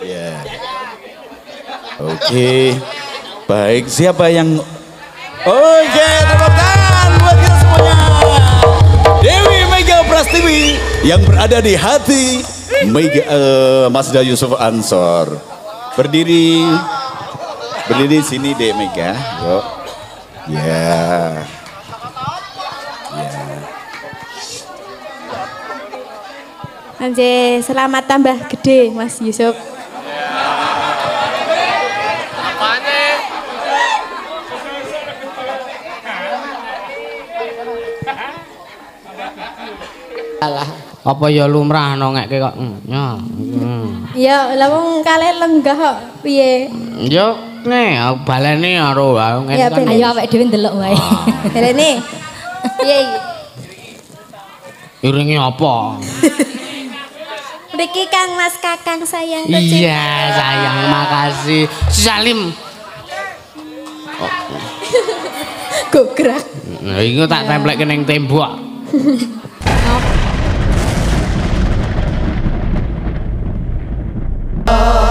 Ya. Oke. Baik, siapa yang Oke, tepuk tangan buat kita semuanya. Dewi Mega Prastiwi yang berada di hati Mega eh, Masda Yusuf Ansor. Berdiri berdiri sini deh Mega. Ya. Ya. Anje, selamat tambah gede Mas Yusuf. Alah, apa ya lumrah nongekke kok. Hmm, Ya. hmm. Ya, lah wong kale lenggah kok piye? Yo, aku baleni karo ngene Ya, kan. Ayo awake dhewe ndelok wae. Rene. Piye iki? Iringi apa? Mriki Kang Mas Kakang sayang Iya, sayang, makasih. Si Salim. Gograk. Nah, iku tak templekke ning tembok.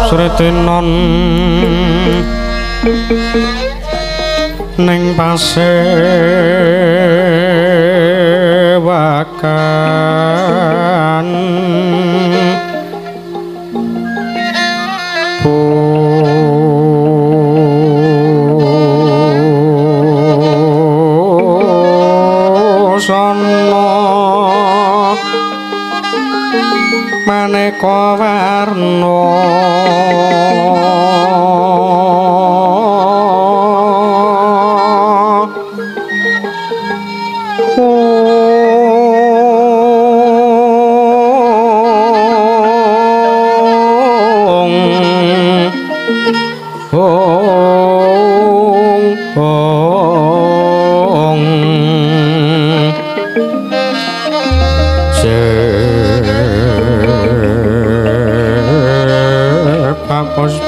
Sretinon ning pasewakan. Pusana. Maneka warna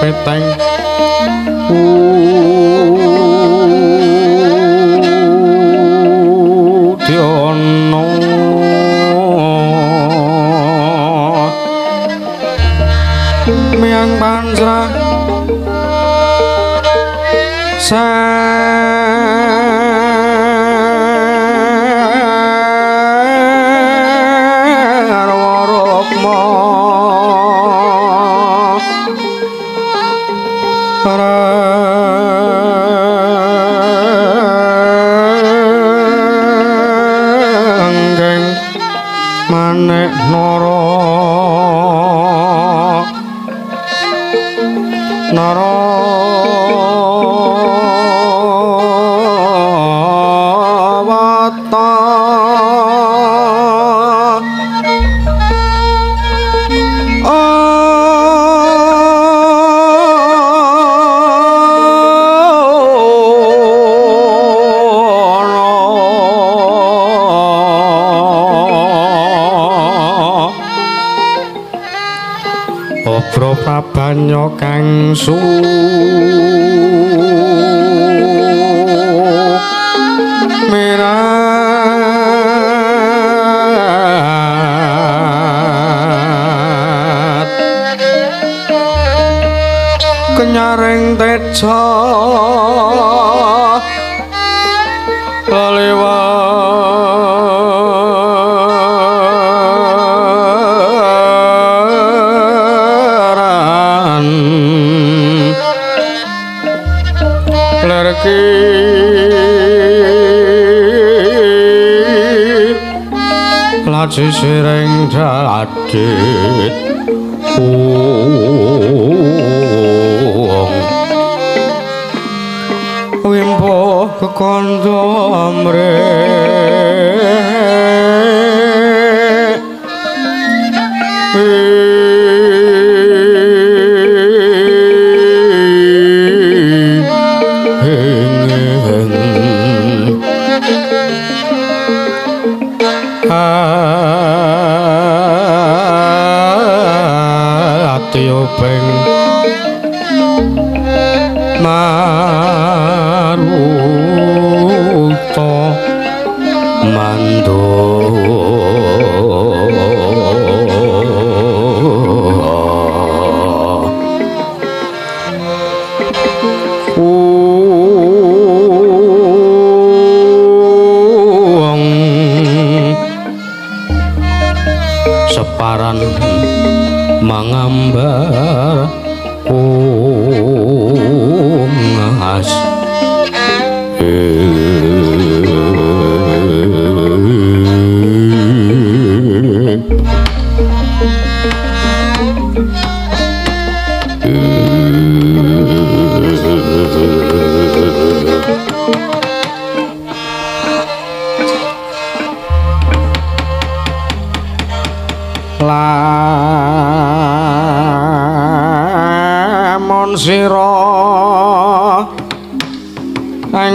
peteng uh manek noro prabanyo kang should I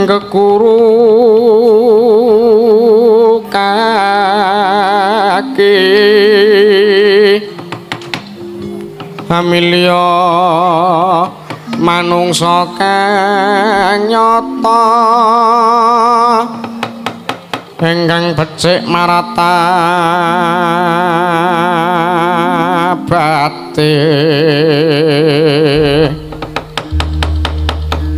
ang kekuru kaki manungsa kang nyata. Ingkang becik marata bate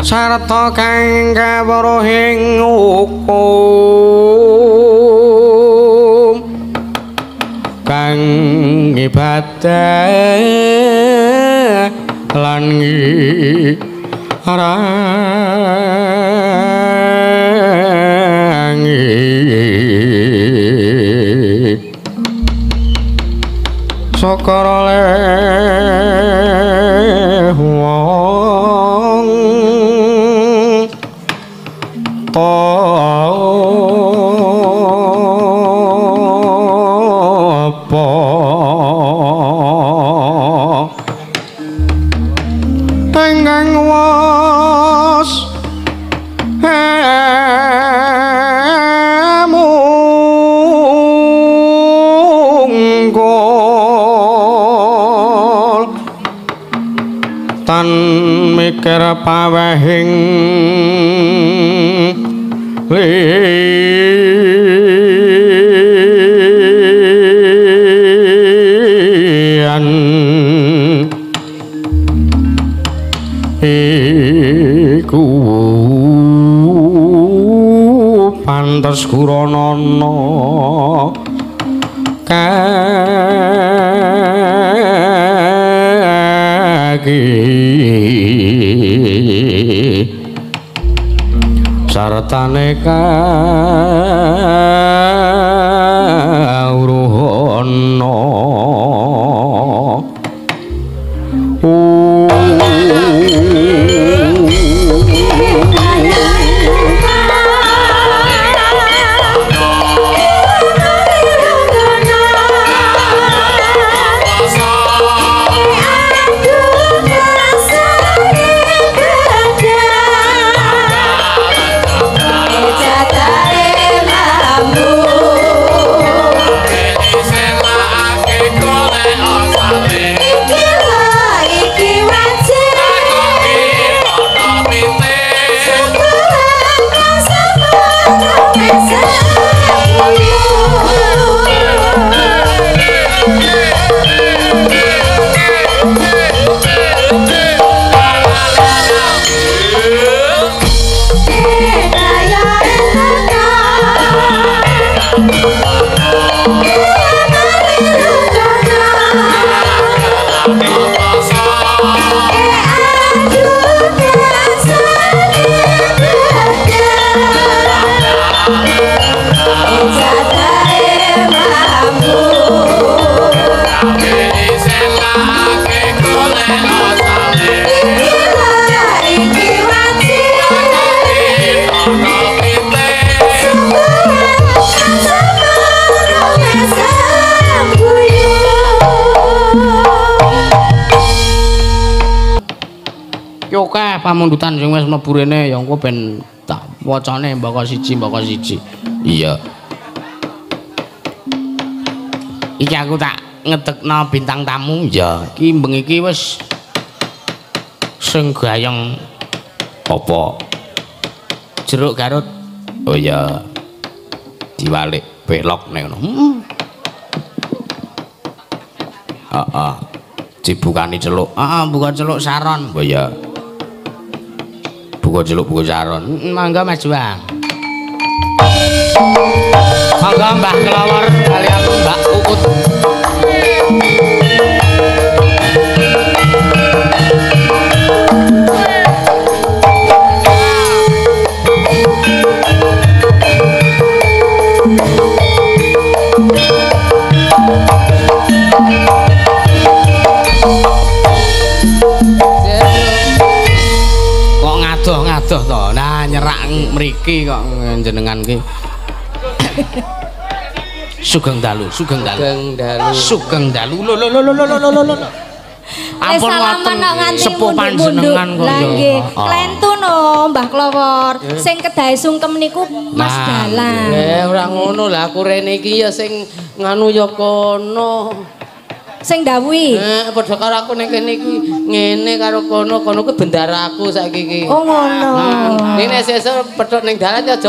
sarta kang kawruhing hukum. Kang ibadah lan ngirangi. Sokara leh wong apa? Ingkang was mungkul tan mikir pawehing iku pantes kuranana kaki sartane kawruhana pamundutan sing wis mlebu rene ya engko ben tak wacane mbaka siji mbaka siji. Iya. Iki aku tak ngedekno bintang tamu ya. Ki mbeng iki wis sing gayeng apa? Jeruk Garut. Oh iya. Diwalik belok nek ngono. Heeh. Heeh. Dibukani celuk. Heeh, buka celuk saron. Oh iya. Buka celuk buka saron. Mm, Mangga Mas Juang. Mangga Mbah Kelawar kalian Mbak Ukut. Mriki kok jenengan ki. Sugeng dalu, sugeng dalu. Sugeng dalu. Sugeng dalu. Lho lho lho lho lho lho lho lho. Eh salaman kok nganti sepuh panjenengan kok Lah ya. nggih, Oh. klentu no Mbah Klowor. Sing kedahe sungkem niku Mas Dalang. Eh ora ngono lah aku rene iki ya sing nganu ya kono. Sing dawuhi. Eh padha karo aku nek kene iki ngene karo kono, kono ku bendaraku saiki iki. Oh ngono. Ini nek sesuk pedhot ning dalan ya aja.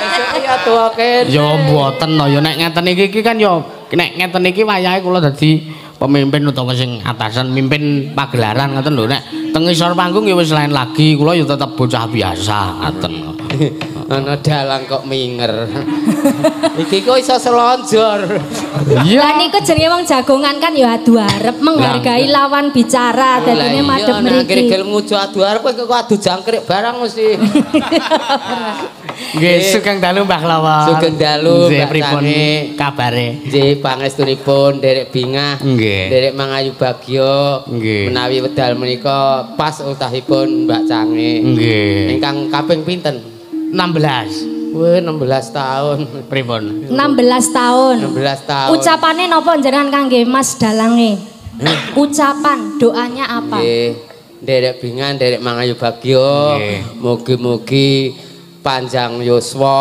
Sesuk ya tuake. Ya mboten no, ya nek ngeten iki iki kan ya nek ngeten iki wayahe kula dadi pemimpin utawa sing atasan mimpin pagelaran ngoten lho nek teng isor panggung ya wis lain lagi kula ya tetep bocah biasa ngoten. Ana dalang kok minger. iki kok iso selonjor. Lah niku jenenge wong jagongan kan ya adu arep menghargai lawan bicara dadine madhep mriki. gel mujo adu arep kok adu jangkrik barang mesti. Nggih, sugeng dalu Mbah Lawon. Sugeng dalu, Mbak pripun kabare? Nggih pangestunipun derek bingah. Nggih. Derek Mangayu Bagyo. Menawi wedal menika pas utahipun Mbak Cange. Nggih. Ingkang kaping pinten? 16. Wah, 16 tahun. Pripun? 16 tahun. 16 tahun. Ucapane napa jenengan kangge Mas Dalange? Ucapan doanya apa? Nggih. Derek bingan, derek Mangayu Bagyo. Nggih. Mugi-mugi panjang yuswa.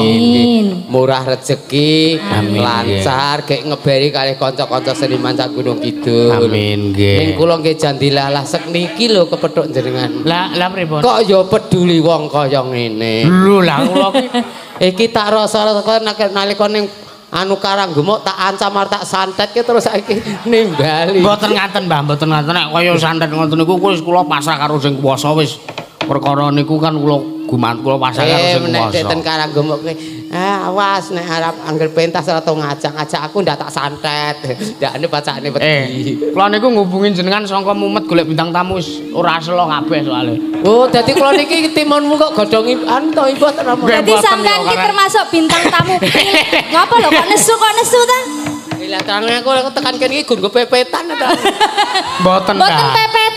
Amin. Murah rezeki, Amin, lancar, gek ngeberi kalih kanca-kanca seniman sak Gunung Kidul. Amin nggih. Ning kula nggih jan dilalah sek niki lho kepethuk jenengan. Lah lah pripun? Kok ya peduli wong kaya ngene. Lho lah kula ki Iki tak rasa-rasa nalika ning anu karang gemuk tak ancam tak santet ki terus saiki nimbali. mboten ngaten Mbah, mboten ngaten nek kaya santet ngoten niku wis kula pasrah karo sing kuwasa wis. Perkara niku kan kula guman kula pasrah karo Eh sing nek kuwasa. ten karang gemuk ki ah awas nek arep angger pentas ora tau ngajak-ngajak aku ndak tak santet. Ndakne bacane Eh, wedi. kula niku ngubungin jenengan sangka mumet golek bintang tamu wis ora selo kabeh soalé. Oh, dadi kula niki timunmu kok godhong anu to ibu. Jadi Mboten sampean yo, ki Kakak. termasuk bintang tamu. Ngapa lho kok nesu kok nesu ta? Lah tangan aku tekan kene iki gun pepetan ta. Mboten Mboten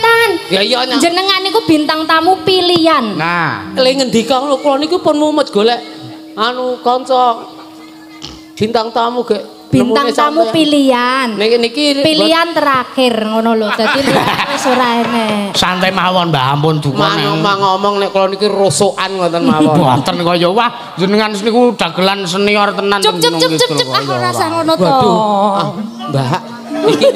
pepetan. Ya iya nya. Jenengan niku bintang tamu pilihan. Nah, Le ngendika lho kula niku pun mumet golek anu kanca bintang tamu ge Bintang tamu pilihan. Niki niki Pilihan terakhir ngono lho. Dadi wis ora enek. santai mawon Mbah ampun dukun. Mang ngomong nek kula niki rosokan ngoten mawon. Mboten kaya wah jenengan niku dagelan senior tenan. Cup cup cup cup cup ah ora usah ngono to. Waduh. Ah, Mbak. Iki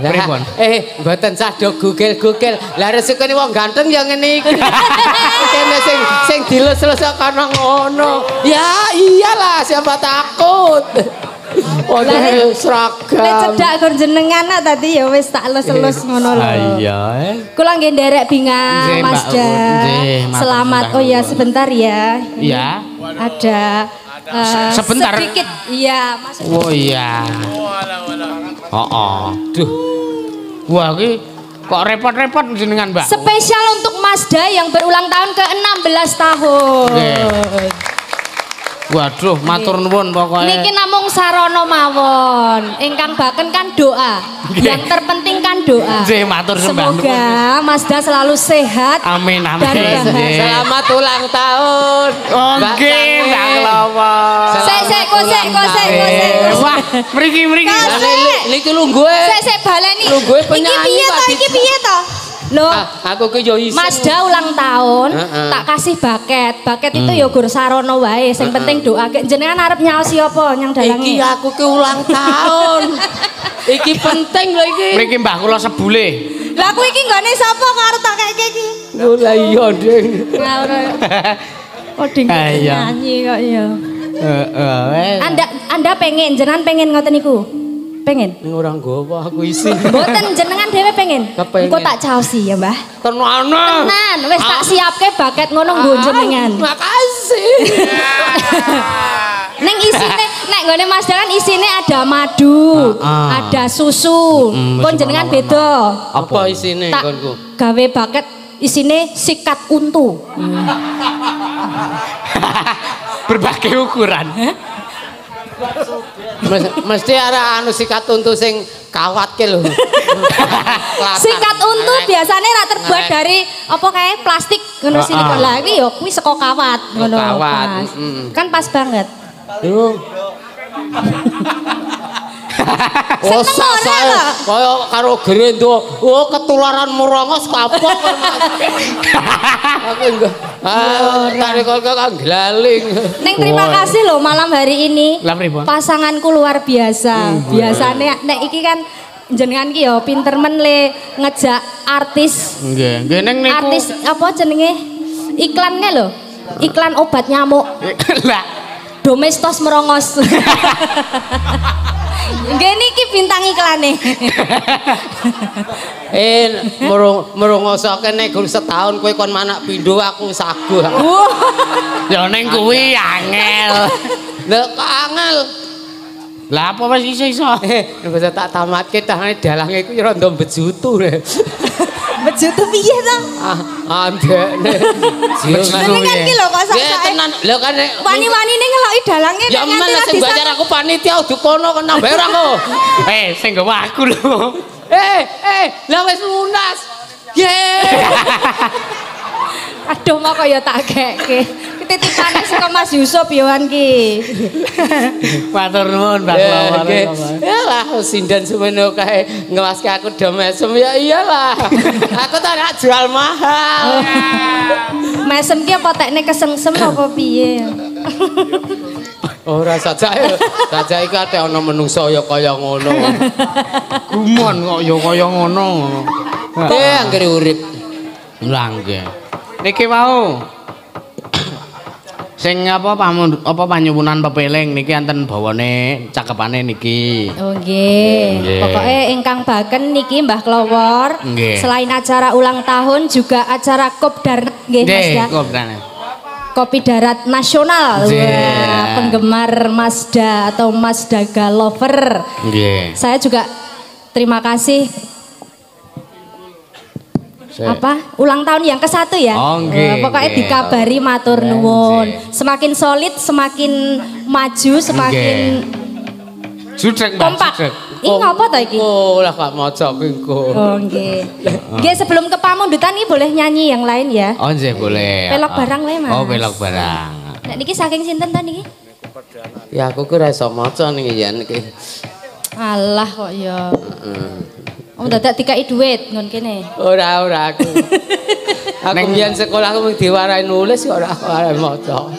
Pripun? eh, mboten sah do gugel-gugel. Lah resukane wong ganteng ya ngene iki. Kene sing sing dilus-lus kana ngono. Ya iyalah, siapa takut. Oh, Lah, nek- seragam. cedak kon jenengan nak tadi ya wis tak elus-elus ngono lho. Iya. eh. Kula nggih nderek Nggih, Mas Mbak. Da. Nggih, matur Selamat. Oh ya sebentar ya. Iya. Ada eh, Sebentar. sedikit iya Mas. Oh iya. Oh, oh. Duh. Wah, iki kok repot-repot jenengan, Mbak? Spesial untuk Mazda yang berulang tahun ke-16 tahun. Nggih. Waduh, matur nuwun pokoke. Niki namung sarono mawon. Ingkang baken kan doa. Nggih. Yang terpenting kan doa. Nggih, matur sembah nuwun. Semoga Mazda selalu sehat. Amin amin. Dan. Selamat ulang tahun. Oh, Mbak Klowo. Sek sek kosek kosek Eh, kosek. Wah, mriki mriki. Niki lungguhe. Sek sek baleni. Lho, gue Iki penyanyi, piye to? Iki piye? Loh, Ah, aku ki yo. Mazda ulang tahun, Heeh. tak kasih baket. Baket itu Hmm. ya gur sarono wae, sing penting doa. Kayak Jenengan arep nyaosi apa nyang Iki dalange? aku ki ulang tahun. iki penting lho iki. Mriki Mbah kula sebule. Lah aku iki nggone sapa kok arep tak keke iki? Lho lah iya, Ding. Ngawur. Oh ding Ah, iya. nyanyi kok ya. Heeh. Anda Anda pengen jenengan pengen ngoten niku? Pengen? Ning ora nggawa aku isin. Mboten jenengan dhewe pengen? Kepengen. Engko tak caosi ya, Mbah. Tenanan. Tenan, wis tak siapke baket ngono nggo Ah, jenengan. Makasih. Neng isine nek nggone Mas kan isine ada madu, Ah, ah. ada susu. Mm, Kon jenengan beda. Apa isine Tak konku? gawe baket isine sikat untu. Berbagai ukuran. Mes- Mesti ada anu sikat untu sing kawat ke lho. Sikat untu biasanya rak terbuat dari apa kayak plastik ngono Ah, silikon ah. lagi yo kuwi saka kawat ngono. kawat. Kan pas banget. Yo. Oh, lho? kaya karo gerendo. Oh, ketularan murongos kapok kan. Aku enggak. Ah, tarik kok kan glaling. Neng terima kasih loh malam hari ini. Pasanganku luar biasa. Biasanya nek iki kan jenengan ki yo pinter men le ngejak artis Nggih, nggih ning niku. artis apa jenenge iklannya loh iklan obat nyamuk Lah, domestos merongos Nggih niki bintang iklane. Eh, merung merungosoke nek gur setahun kowe kon manak pindho aku saguh. Wah, ning kuwi angel. Lha kok angel. Lah apa wis iso-iso? Bisa tak tamatke tangane dalange iku ya rada bejutu. bejutu piye to? Ah, andekne. Jenengan ki lho kok Ya sak tenan. Lha kan Wani-wanine ngeloki dalange Ya nek nganti men sing bayar aku panitia udah kono kena bayar aku. Eh, sing gawa aku lho. Eh, eh, lah wis lunas. Ye. Aduh mau kaya tak gekke. Titipane saka Mas Yusuf Yohan ki. Matur nuwun, Mbak Ya, Lawar. nggih. Ya lah sindan semene kae ngewaske aku domesem ya iyalah. Aku tak nak jual mahal. Mesem ki apa tekne kesengsem apa piye? Ora sajae. Sajae iki ate ana menungso ya kaya ngono. Gumon kok ya kaya ngono. Eh anggere urip. Lah nggih. Niki wau. Sing apa pamun apa panyuwunan pepeling niki enten bawane cakepane niki. Oh nggih. Nggih. Pokoke ingkang baken niki Mbah Klowor. Selain acara ulang tahun juga acara Kopdar nggih Mas ya. kobrane. Kopi Darat Nasional. Wah, penggemar Mazda atau Mazda lover. Nggih. Saya juga terima kasih apa ulang tahun yang ke satu ya Oh, nggih, Wah, pokoknya nggih. dikabari matur Nggih. nuwun semakin solid semakin maju semakin Mbak, kompak ini ngapa ta iki Oh lah gak maca engko. oh nggih nggih sebelum ke pamundutan ini boleh nyanyi yang lain ya Oh, nggih boleh. Pelok Oh. barang wae, Mas. Oh, pelok barang. Nek niki saking sinten ta niki Ya aku ku ora iso maca ning yen iki. alah kok ya Oh, dadak dikai duit ngon kene. Ora ora aku. Aku biyen sekolah aku diwarai nulis ora ora maca.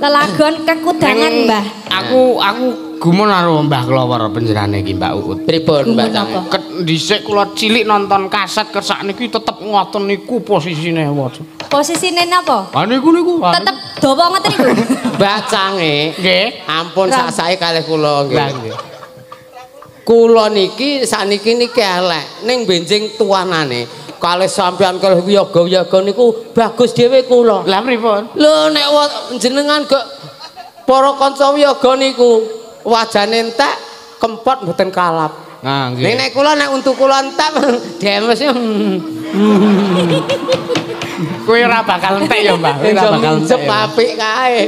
Lelagon kekudangan, Mbah. Aku aku gumun karo Mbah Klowor penjenane iki Mbak Uut. Pripun Mbak Cang? Ket dhisik kula cilik nonton kaset kesak niki tetep ngoten niku posisine waduh. Posisine napa? Ah niku niku. Tetep dawa ngoten niku. Cange. Nggih. Ampun Ram. sak sae kalih kula nggih. Kula niki sakniki niki elek ning benjing tuanane. Kalih sampean kalih wiyaga-wiyaga niku bagus dhewe kula. Lah pripun? Lho nek jenengan gak para kanca wiyaga niku wajane entek kempot mboten kalap. Nah, nggih. nek kula nek untuk kula entek demes Kowe ora bakal entek ya. Kowe ora bakal entek. Apik kae.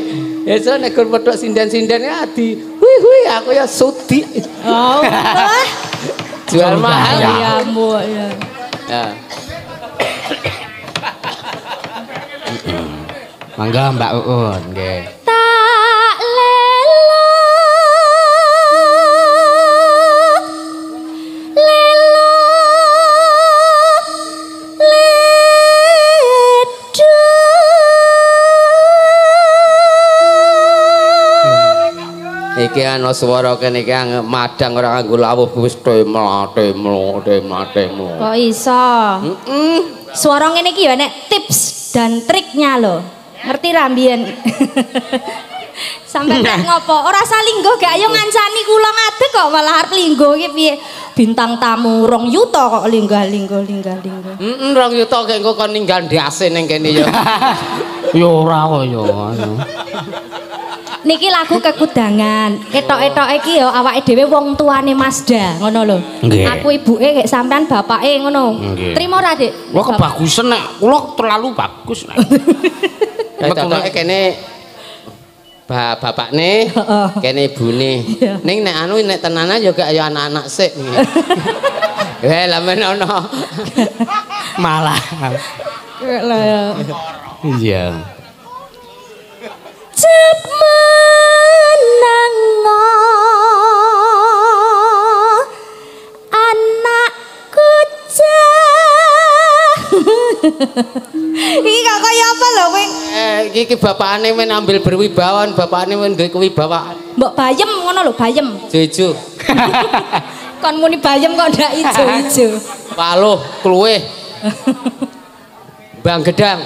Esuk nek gur pedhok sinden-sinden ya adi. Hui hui aku ya sudi. Oh. Jual mahal. Ya. Ya, ya. Ya. Mangga Mbak Uun, nggih. Iki ana swara kene iki ang- madang ora nganggo lawuh wis temlo temlo temlo temlo. Kok iso? Heeh. Suara ngene iki ya nek tips dan triknya loh. Ngerti ra mbiyen? Sampai nek ngopo? Ora salinggo gak ayo ngancani kula ngadeg kok malah arep linggo iki piye? Bintang tamu rong yuta kok linggah-linggo linggah-linggo. Heeh, rong yuta kek engko kon ninggal ndase ning kene ya. Ya ora kok ya. Niki lagu kekudangan. Ketok-etok iki ya awake dhewe wong tuane Mazda, ngono lho. Nggih. Aku ibuke kayak sampean bapake ngono. Nggih. Trimo Dik? Wah kebagusan nek kula terlalu bagus nek. Ketoke kene ba bapakne Heeh. kene ibune Iya. ning nek anu nek tenanan ya gak ya anak-anak sik Eh lah men ono. Malah. Iya. Cep Iki gak kaya apa lho kowe? Eh iki iki bapakane men ambil berwibawan, bapakane men duwe kewibawaan. Mbok bayem ngono lho, bayem. Jojo, Kon muni bayem kok ndak ijo-ijo. paluh, kluwe. Bang gedang,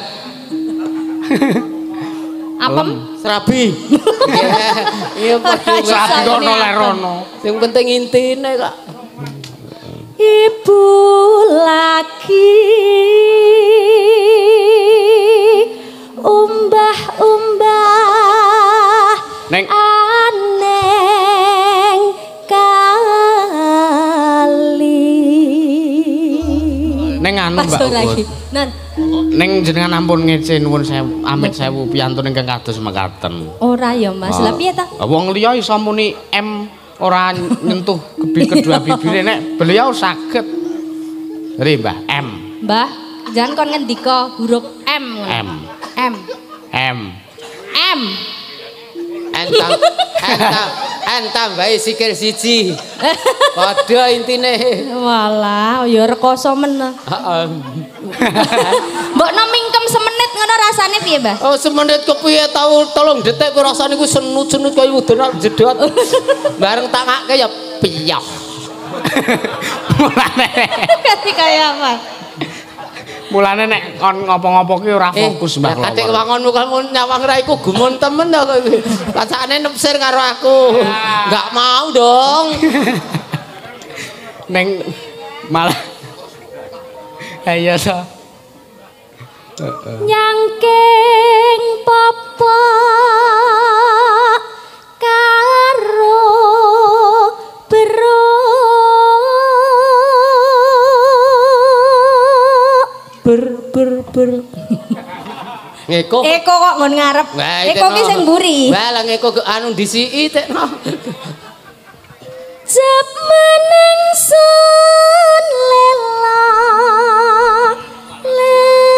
Apem? serabi. Iya, padha Sapi kok ini no apem. lerono. Sing penting intine kok. Ibu lagi. Umbah-umbah Neng. aneng kali. Neng anu Mbak. lagi. Nan. Neng jenengan ampun ngece nuwun sewu amit sewu piyantun ingkang kados mekaten. ora ya Mas. Lah piye ta? Ah, Wong liya iso muni M ora nyentuh kebi kedua bibire nek beliau saged. Ri Mbah M. Mbah jangan kon ngendika huruf M. M. M M. M Entam, entam, entam bae sikil siji. Padha intine. Walah, ya rekoso men. Heeh. Mbok no mingkem semenit ngono rasane piye, Mbah? Oh semenit kepiye tau tolong detik kowe rasane ku senut-senut kaya udan jedot. Bareng tak ngake ya piyok. Mulane Kati kaya apa? Mulane nek kon ngopo-ngopo ki ora fokus Mbah. Eh, lah katik kula. wangonmu kamu nyawang ra iku gumun temen to kowe. Rasane nepsir karo aku. Enggak mau dong. Neng malah Ayo so. Nyangking papa ber. Ngeko. Eko kok ngon ngarep. Wah, Eko ki sing mburi. Wah, lah ngeko anu disiki tekno. Jep meneng sun lela lela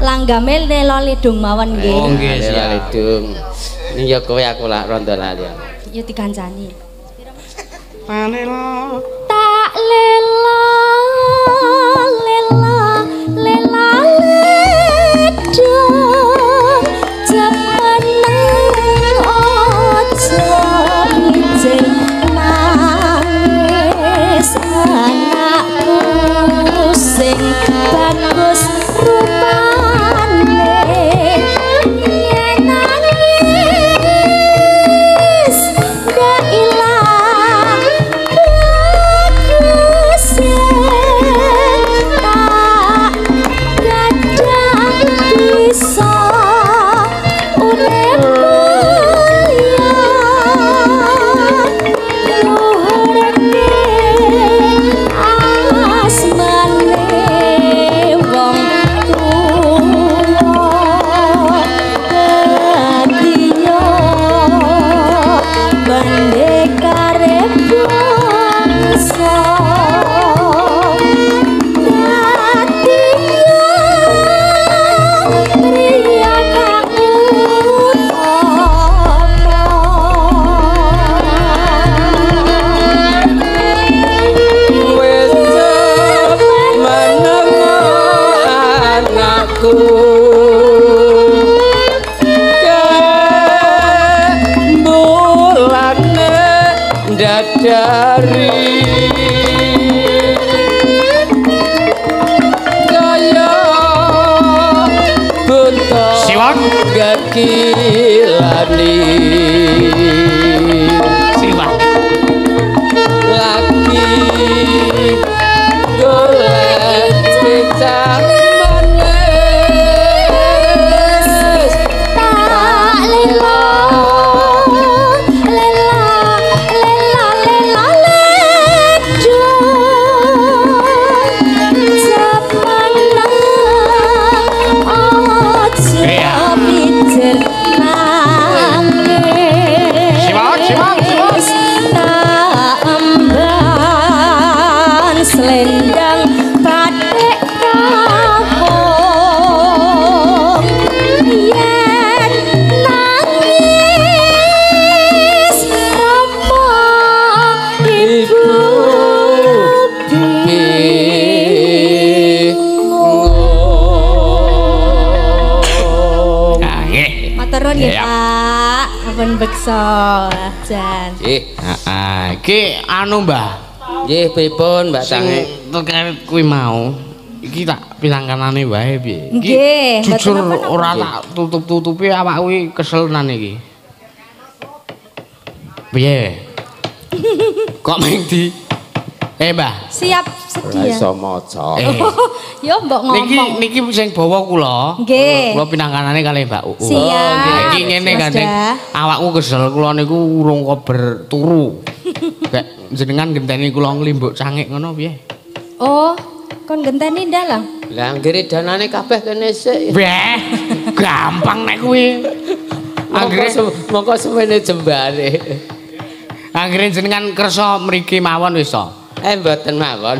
Langgamel nelo lidung mawon nggih. Oh, nggih, siap. Lidung. Ini ya kowe aku lak rondo lali. Ya dikancani. Tak lela Heeh, iki anu Mbah. Nggih, pripun Mbak Sange? terkait kuwi mau. Iki tak pilangkanane wae piye. Nggih, Jujur ora tak tutup-tutupi awak kuwi kesel nan iki. Piye? Kok meng di Eh, Mbah. Siap Ora sedia. iso maca. Eh. Yo mbok Niki ngomong. niki sing bawa kula. Nggih. Kula pinangkanane kalih Mbak Uu. Siap. Nah, Iki ngene kan. Awakku kesel kula niku urung kober turu. Kayak jenengan genteni kula nglimbuk cangik ngono piye? Oh, kon genteni dalang. Lah nggire danane kabeh kene sik. Beh, gampang nek kuwi. Anggere mongko semene jembare. anggere jenengan kersa mriki mawon wis to. Eh mboten mawon.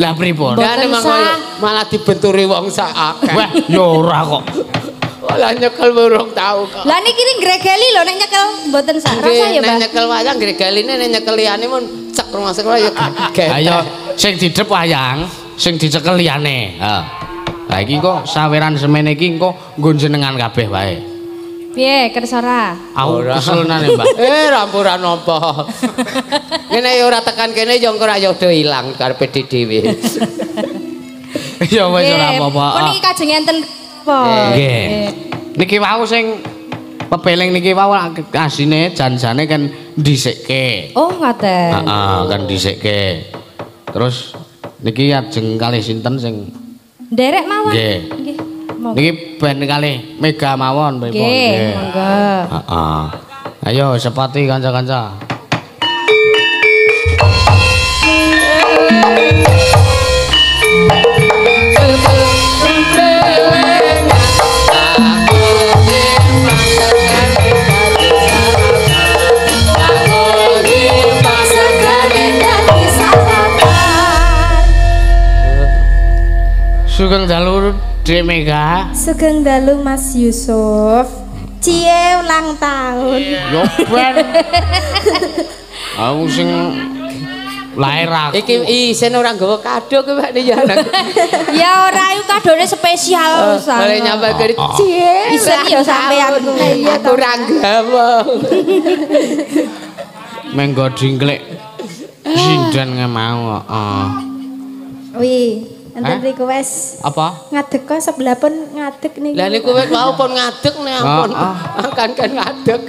Lah pripun? Dane sah. malah dibenturi wong sak akeh. Wah, ya ora kok. Malah nyekel urung tau kok. Lah niki ning gregeli lho nek nyekel mboten sak rasa ya, Nggih, nek Mbak. nyekel wayang gregeline nek nyekel liyane mun cek rumah sekolah ya gete. Ayo sing didep wayang, sing dicekel liyane. Ha. Lah iki kok saweran semene iki engko nggo jenengan kabeh wae. Piye kersa ora? Aku Ora. kesel nane, Mbak. Eh, rampuran apa? Kene ya ora tekan kene ya engko ra yodo ilang karepe dhewe. Ya wis ora apa-apa. Iki kajeng enten apa? Nggih. Niki wau sing pepeling niki wau asine janjane kan dhisikke. Oh, ngoten. Heeh, kan dhisikke. Terus niki ajeng kalih sinten sing Derek mawon. Nggih. Nggih. Niki ben kalih mega mawon pripun? Nggih, monggo. Heeh. Ayo sepati kanca-kanca. Sugeng dalu Dek Mega. Sugeng dalu Mas Yusuf. Cie ulang tahun. Yo ben. Aku sing lahir aku. Iki isen ora nggawa kado ki Pak ya. Ya ora iku kadone spesial Oh, Boleh nyampe ke Oh, oh. cie. Isen ya sampean ku. Iya kurang gawa. Menggo dingklek sindan nge mau. heeh. Wih, enten request Apa? ngadeg kok sebelah pun ngadeg nih. Lah niku wis mau pun ngadeg ampun. Ah, Kan kan ngadeg.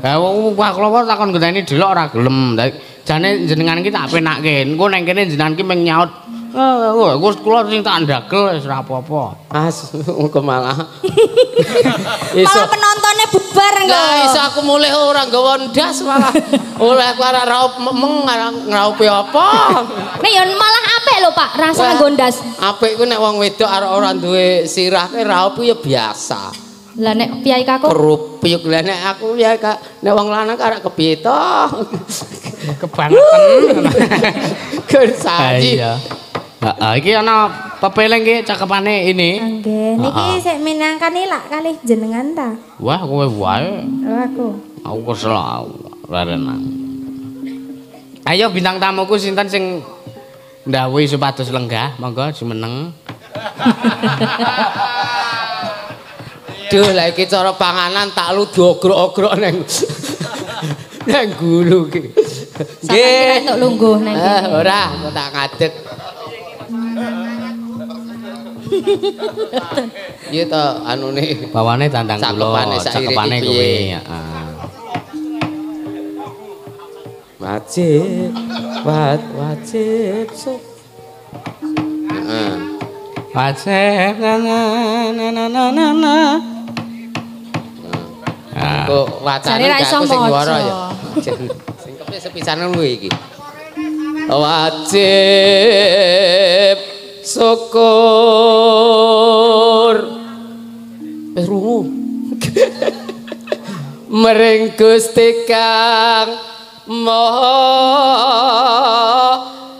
Ya wong wah kula takon genteni delok ora gelem. Jane jenengan iki tak penakke. Engko neng kene jenengan ki meng nyaut. Eh, wah, Gus kula sing tak ndagel wis ora apa-apa. As engko malah. Malah penontonnya bubar Lah kok. iso aku mulih ora nggawa ndas malah. Oleh aku ora raup meng ngraupi apa. Nek ya malah apik lho Pak, rasa gondas. Apik ku nek wong wedok arek ora duwe sirah ki raup ya biasa. Lah nek piyai kakuk Kerupuk lah nek aku ya Kak, nek wong lanang arek kepiye to? Kebangetan. Gur saji. Iya. Heeh, iki ana pepeleng ki cakepane ini. Nggih, niki sik minangkani lak kali jenengan ta. Wah, kowe wae. Oh aku. Aku kesel larenan. Ayo bintang tamuku sinten sing ndawuhi supados lenggah, monggo jumeneng. Duh, lah iki cara panganan tak lu diogrok-ogrok neng neng gulu ki. sampeyan entuk lungguh nang Eh, kene. ora, kok tak ngadeg. Iya to anune. Bawane tandang kula, Cakepane kowe, heeh. Wajib, wat wajib sok. Heeh. Wajib na na na na na na na. Ah, Kok wacane aku sing juara ya. Sing kepe sepisanan luwe iki. Wajib syukur. Wis rungu. Mering Gusti Kang Maha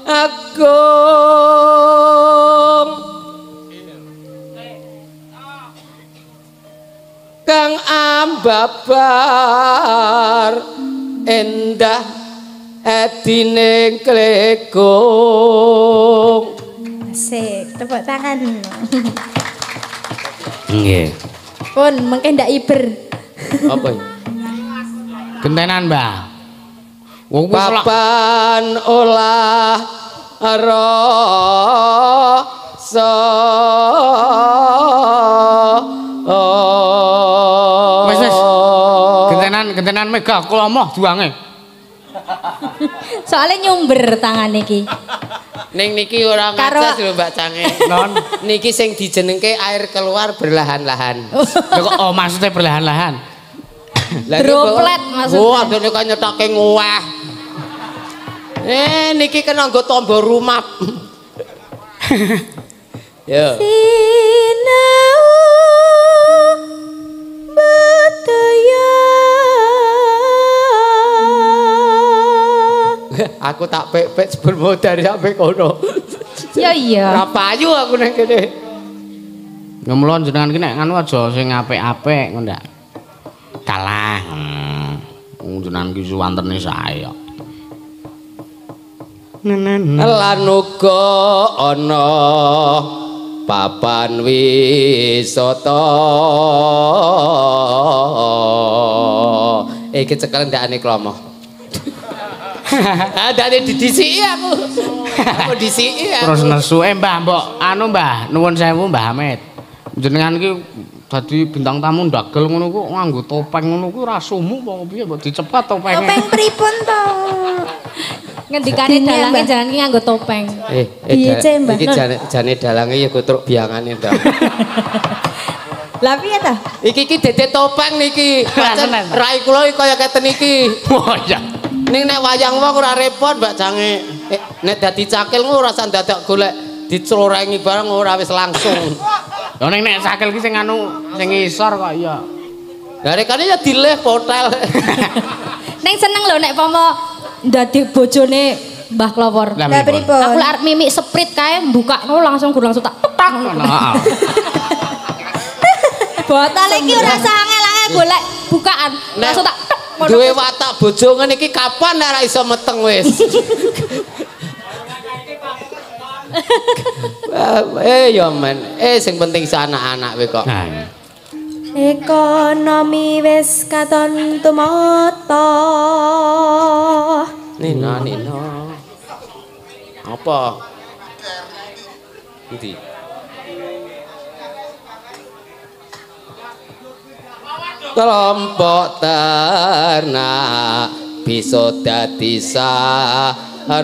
Agung. Kang ambabar endah edine klekung Asik, tepuk tangan. Nggih. Pun mengke ndak iber. apa ini? Gentenan, Mbah. Wong Papan olah rasa Wes wes. Gentenan, gentenan mega kula moh duange. Soalnya nyumber tangan iki. Ning niki ora ngacas lho Mbak Cange. Non. Niki sing dijenengke air keluar berlahan-lahan. Lho kok oh maksudnya perlahan-lahan. Lah Droplet maksudnya. Oh, adone kok nyetake nguwah. Eh, niki kena nggo tombo rumah. Yo. Sinau Bataya aku tak pepek sebelum dari sampe kono. Ya iya. Ora payu aku nang kene. Ngemulon jenengan ki nek nganu aja sing apik-apik ngono ndak. Kalah. Hmm. Wong jenengan ki suwantene sae kok. Nenen. Lan uga ana papan wisata. Iki cekel ndakane klomo. Ah, ndakane didisiki aku. Aku disiki aku. Terus nesu eh Mbah, Mbok, anu Mbah, nuwun sewu Mbah Hamid. Jenengan ki dadi bintang tamu ndagel ngono ku nganggo topeng ngono ku ora sumuk apa piye mbok dicepat topenge. Topeng pripun to? Ngendikane dalange jangan ki nganggo topeng. Eh, eh Mbah? iki jane jane dalange ya kutruk biangane to. Lah piye ta? Iki iki dede topeng niki. Rai kula iki kaya keten iki. Oh ya. Ning nek wayang wong ora repot, Mbak Jange. Eh, nek dadi cakil ngono ora usah dadak golek diclorengi barang ora wis langsung. Lah ning nek sakil ki sing anu sing ngisor kok iya. Lah rekane ya dileh hotel. Neng seneng lho nek pomo dadi bojone Mbah Klopor. Lah pripun? Aku arep mimik sprite kae buka no langsung gur langsung tak petak. Heeh. Botol iki ora usah angel-angel golek bukaan. Langsung tak ngono. Duwe watak bojo ngene iki kapan ora iso meteng wis. eh ya men, eh sing penting sa anak-anak we kok. Ekonomi wis katon tumata. Nino, Nino. Apa? Endi? Kelompok ternak bisa dadi sarana.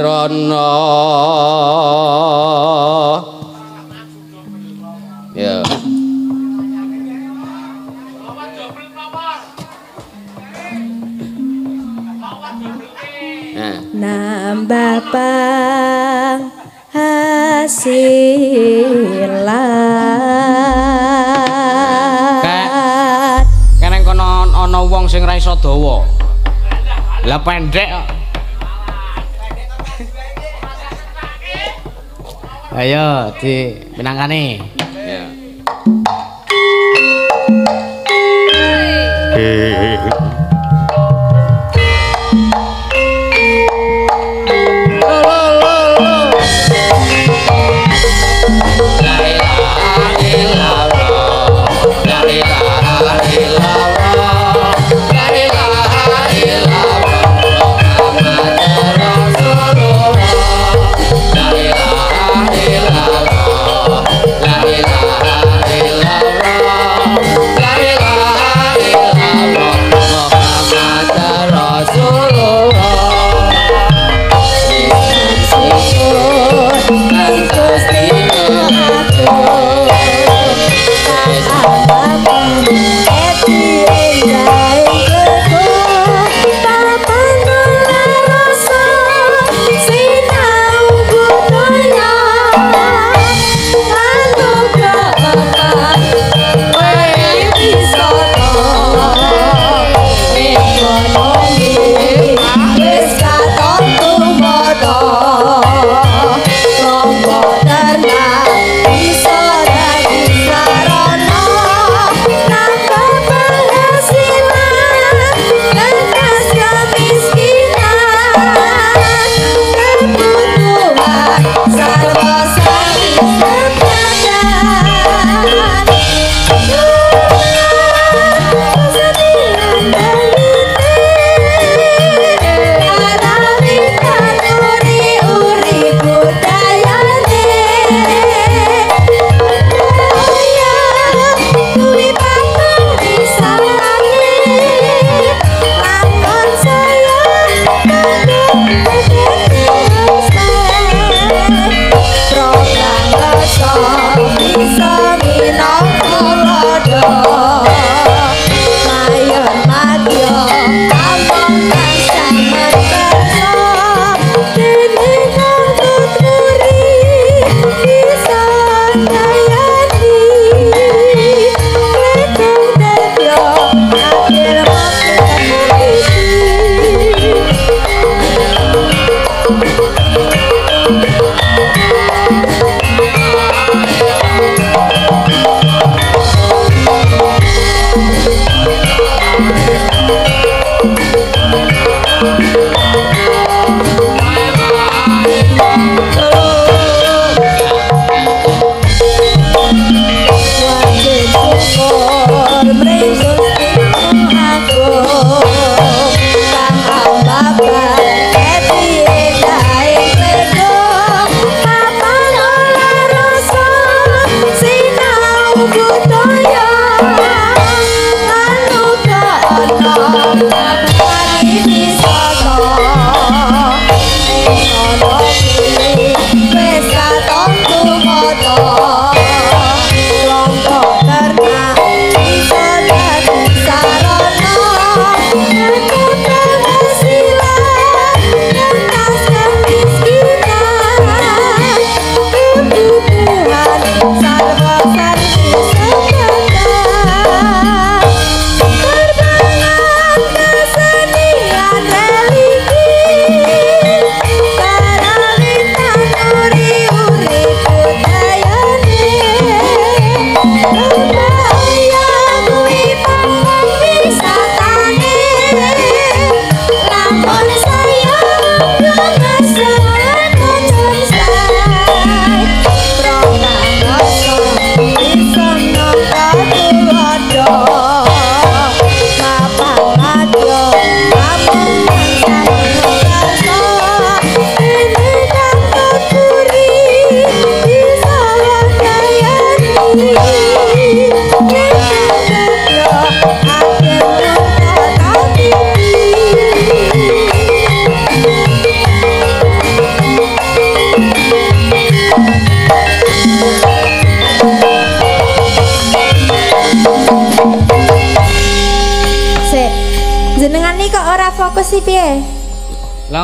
Ya. Nah. Nambah pang ana wong sing ra iso dawa. Lah pendek. Ayo di pinangkane. Ya. Jenengan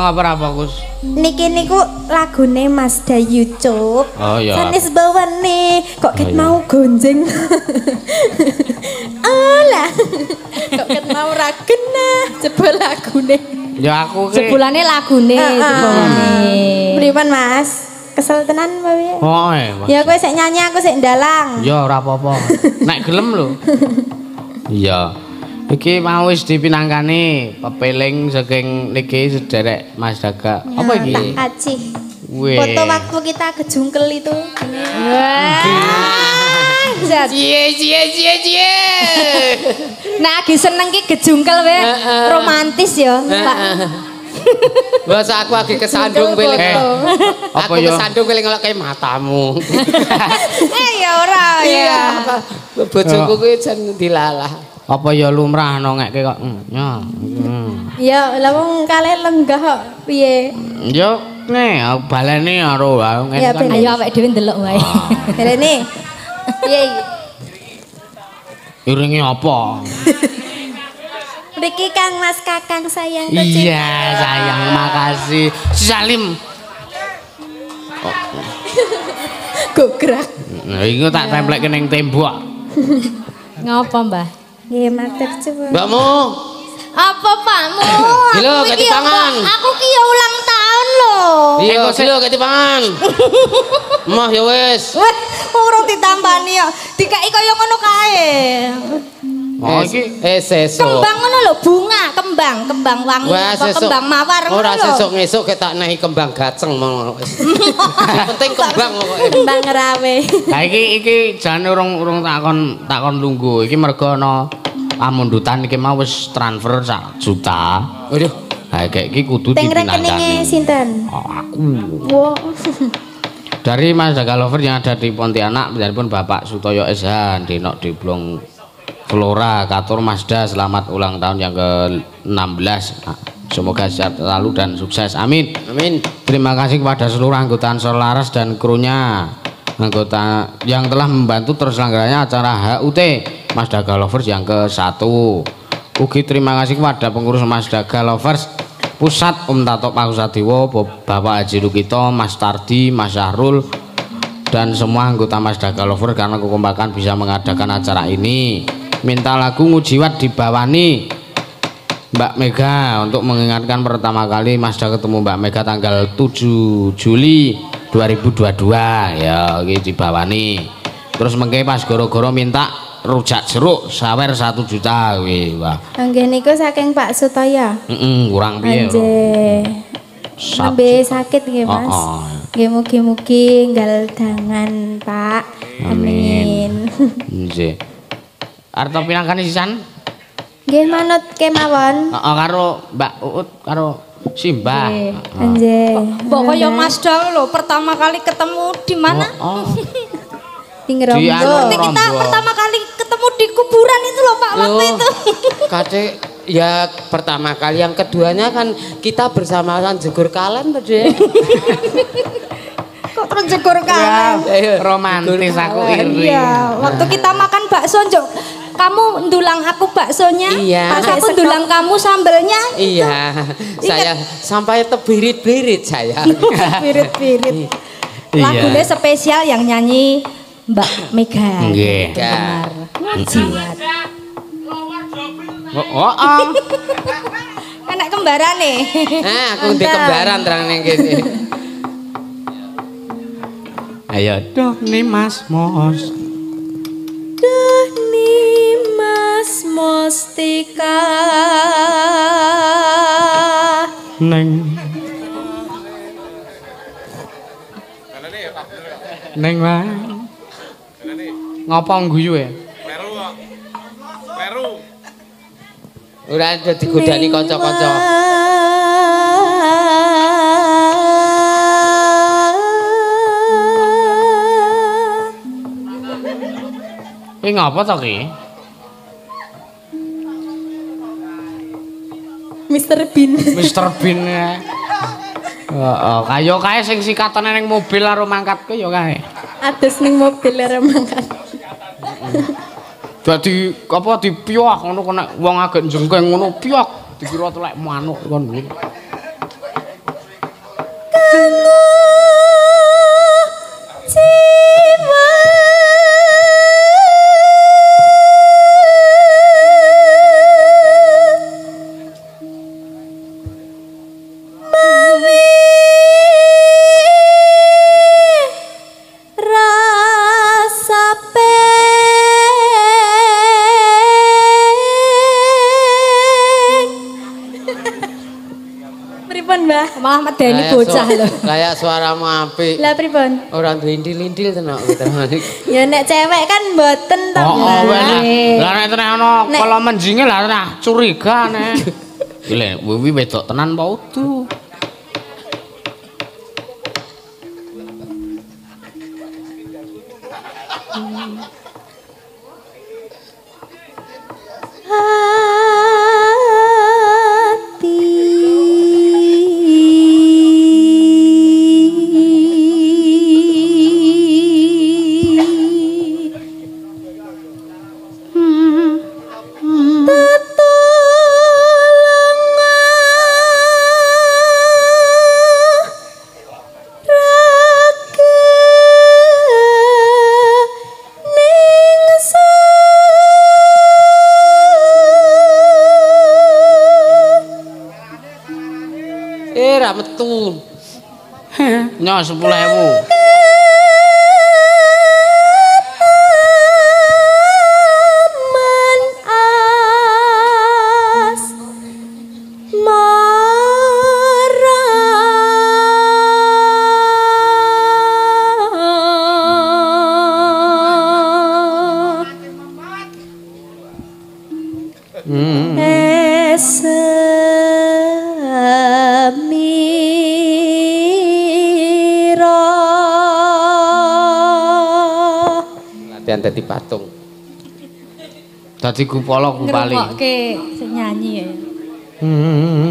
Ora fokus? Niki niku lagune Mas Dayu Cup. Oh, iya. Sanis bawan nih, kok ket Oh, iya. mau gonjeng. Alah. kok ket mau ra kena jebul lagune. Ya aku ki. Sebulane lagune sebulane. Pripun Mas? Kesel tenan apa piye? Oh. Ya kowe sik nyanyi aku sik ndalang. Ya ora apa-apa. Nek gelem lho. Iya. Iki mau wis dipinangkani pepeling saking niki sederek Mas Daga. Apa iki? Tak. Weh. Foto waktu kita kejungkel itu. Wah. Cie cie cie cie. Nah, lagi seneng ki gejungkel we. Romantis ya, Pak. Bos aku lagi kesandung Foto. beling. Eh, apa Aku ya? kesandung beling ngelok kayak matamu. Eh ya ora ya. Bojoku kuwi jan dilalah. Apa ya lumrah nongekke kok. Hmm, Ya. Hmm. Ya, lah wong kale lenggah kok piye? Yo nih karo aku Ya, kan. ben. Ayo awake dhewe ndelok wae. Rene. Piye iki? Iringi apa? Mriki Kang Mas Kakang sayang Iya, sayang makasih. Si Salim. Gograk. Nah, iki tak templek ning tembok. Ngapa, Mbah? Nggih, matur coba. Mbakmu, Apa Pakmu? Aku ganti tangan. Aku ki ya ulang tahun loh. iya silo ketipangan. Mah ya wis. Wah, urung ditambani ya. Dikai kaya ngono kae. Oh Eh, iki eh sesuk. Kembang ngono lho, bunga, kembang, kembang wangi, Wah, kembang mawar ngono Ora sesuk ngesuk ketak nehi kembang gaceng. Yang penting kembang pokoke. Kembang rawe. Lah iki iki jane urung urung takon takon lungguh. Iki mergo ana pamundutan iki mau wis transfer sak juta. Waduh. Lah kayak iki kudu Teng rekeninge dipinangkani. sinten? Oh, aku. Wow. Dari Mas Jaga Lover yang ada di Pontianak, pun Bapak Sutoyo SH, Denok Diblong Flora, Katur Mazda, selamat ulang tahun yang ke-16. Semoga sehat selalu dan sukses. Amin. Amin. Terima kasih kepada seluruh anggota Ansor Laras dan krunya anggota yang telah membantu terselenggaranya acara HUT Mas Daga Lovers yang ke-1 Ugi terima kasih kepada pengurus Mas Daga Lovers Pusat Om Tato Pak Usadiwo Bapak Haji Rukito Mas Tardi Mas Syahrul dan semua anggota Mas Daga Lovers karena kekompakan bisa mengadakan acara ini minta lagu ngujiwat dibawani Mbak Mega untuk mengingatkan pertama kali Mazda ketemu Mbak Mega tanggal 7 Juli 2022 ya iki dibawani terus mengke pas goro-goro minta rujak jeruk sawer 1 juta wih wah Nggih niku saking Pak Sutoyo. mm kurang piye Anjir. Sat- Nembe sakit nggih, Mas. Oh, oh. Nggih mugi-mugi nggal dangan, Pak. Amin. Amin. nggih Arto pinangkani sisan Nggih manut kemawon. Heeh karo Mbak Uut karo Simbah Nggih. Mbok kaya Mas Dal lho, pertama kali ketemu di mana? oh, Di Di ngerombo. anu. Kita pertama kali ketemu di kuburan itu loh Pak waktu Loh, itu. Kade ya pertama kali yang keduanya kan kita bersama-sama jegur kalen tadi. Kok terus jegur kan? Ayo, romantis jegur aku kalen. iri Iya, waktu kita makan bakso Jok, kamu ndulang aku baksonya, Iya. pas Pakai aku ndulang kamu sambelnya. Iya, saya sampai terbirit-birit saya. Pirit-pirit. Lagunya spesial yang nyanyi Mbak Mega. Nggih. Jiwat. oh, oh, oh. Anak kembaran nih. Nah, aku di kembaran terang ning kene. ayo doh nih Mas Mos Duh Nimas Mustika. Neng Neng wae. Ngopo ngguyu e? Ora ada digodani kanca-kanca. Iki ngopo to ki? Mr. Bean. Mr. Bean. Heeh, kaya kae sing sikatane ning mobil karo mangkatku ya kae. Atus ning mobil arep mangkat. Dadi apa dipiyok ngono kena wong agek jengkeng ngono piyok. dikira telek manuk kon kuwi. Medeni Kayak bocah lho. Kayak suaramu apik. Lah pripun? Orang duwe indil-indil tenan kita manik. Ya nek cewek kan mboten to, Oh, oh, lah. Eh. Lah nek tenan ana kala menjinge lah tenan curiga nek. Gile, wiwi wedok tenan apa udu? nós, moleque. Dadi kupala kupali. Ngrungokke sing nyanyi ya. Nirna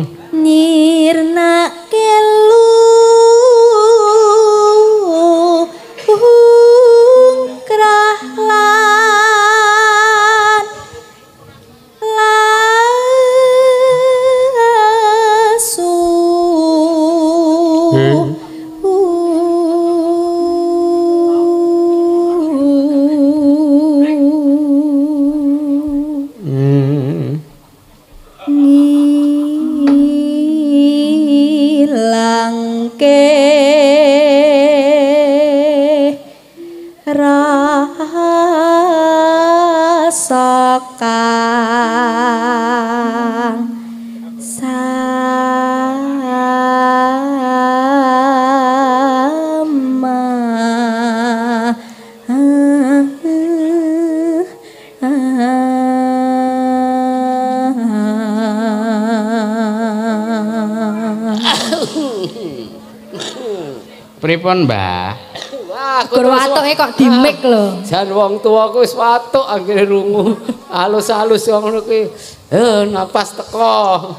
Pripun, Mbah? Wah, Gur watoke kok di mic lho. Jan wong tuaku wis watuk akhire rungu. Halus-halus wong ngono kuwi. Eh, napas teko.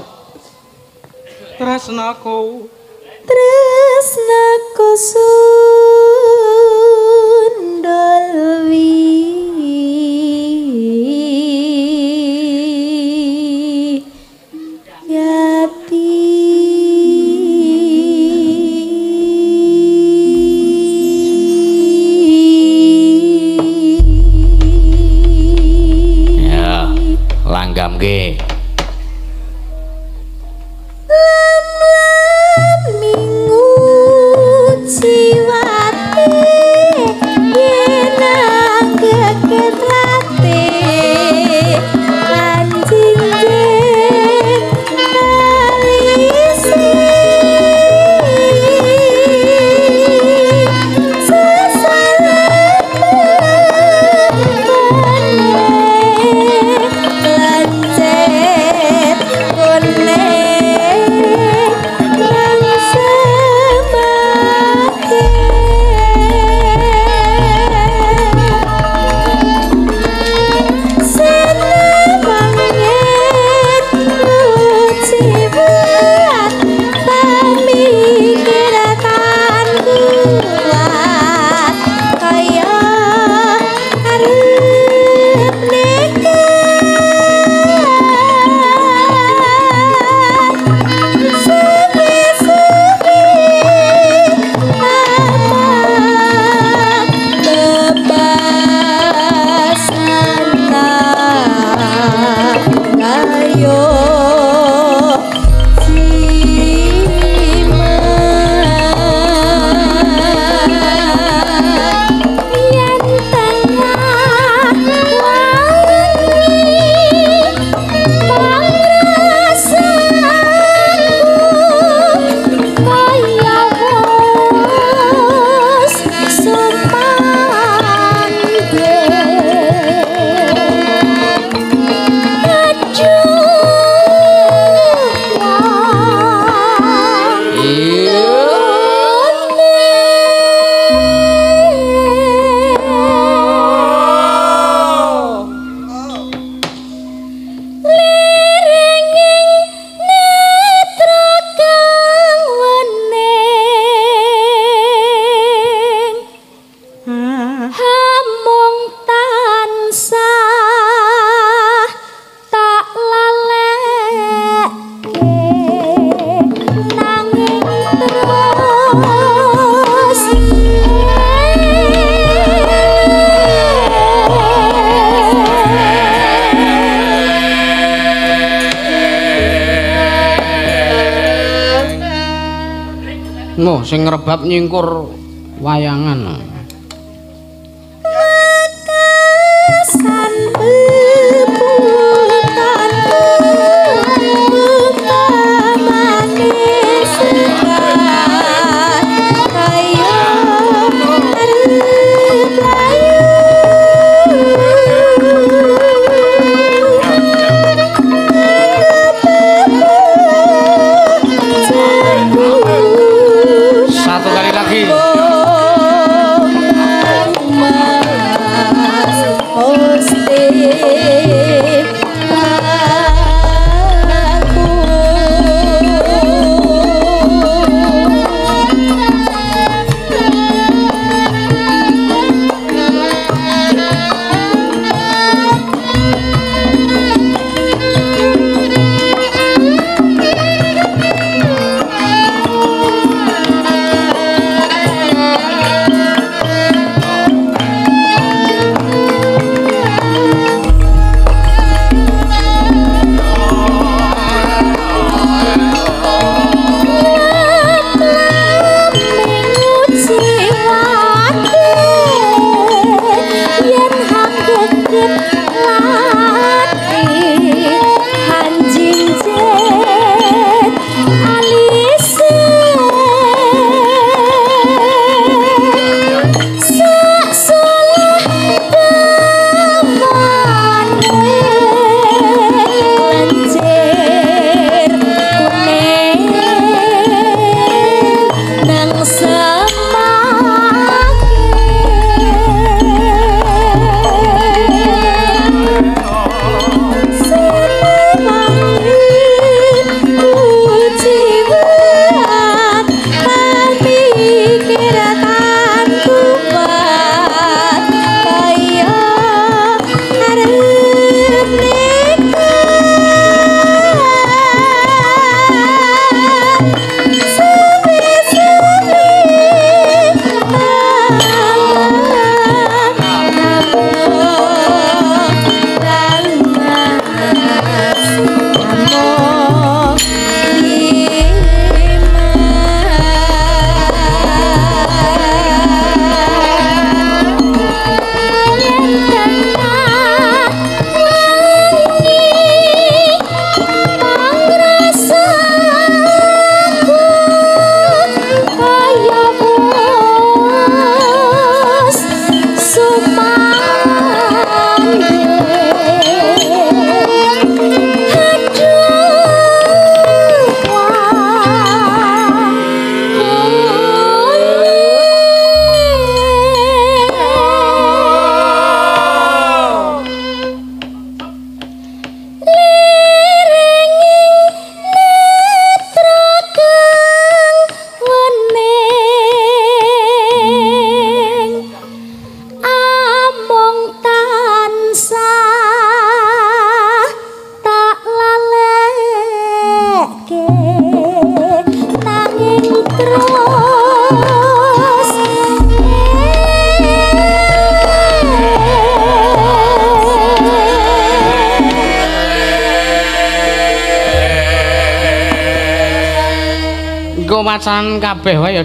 Tresnaku. tresnaku sundal engorro.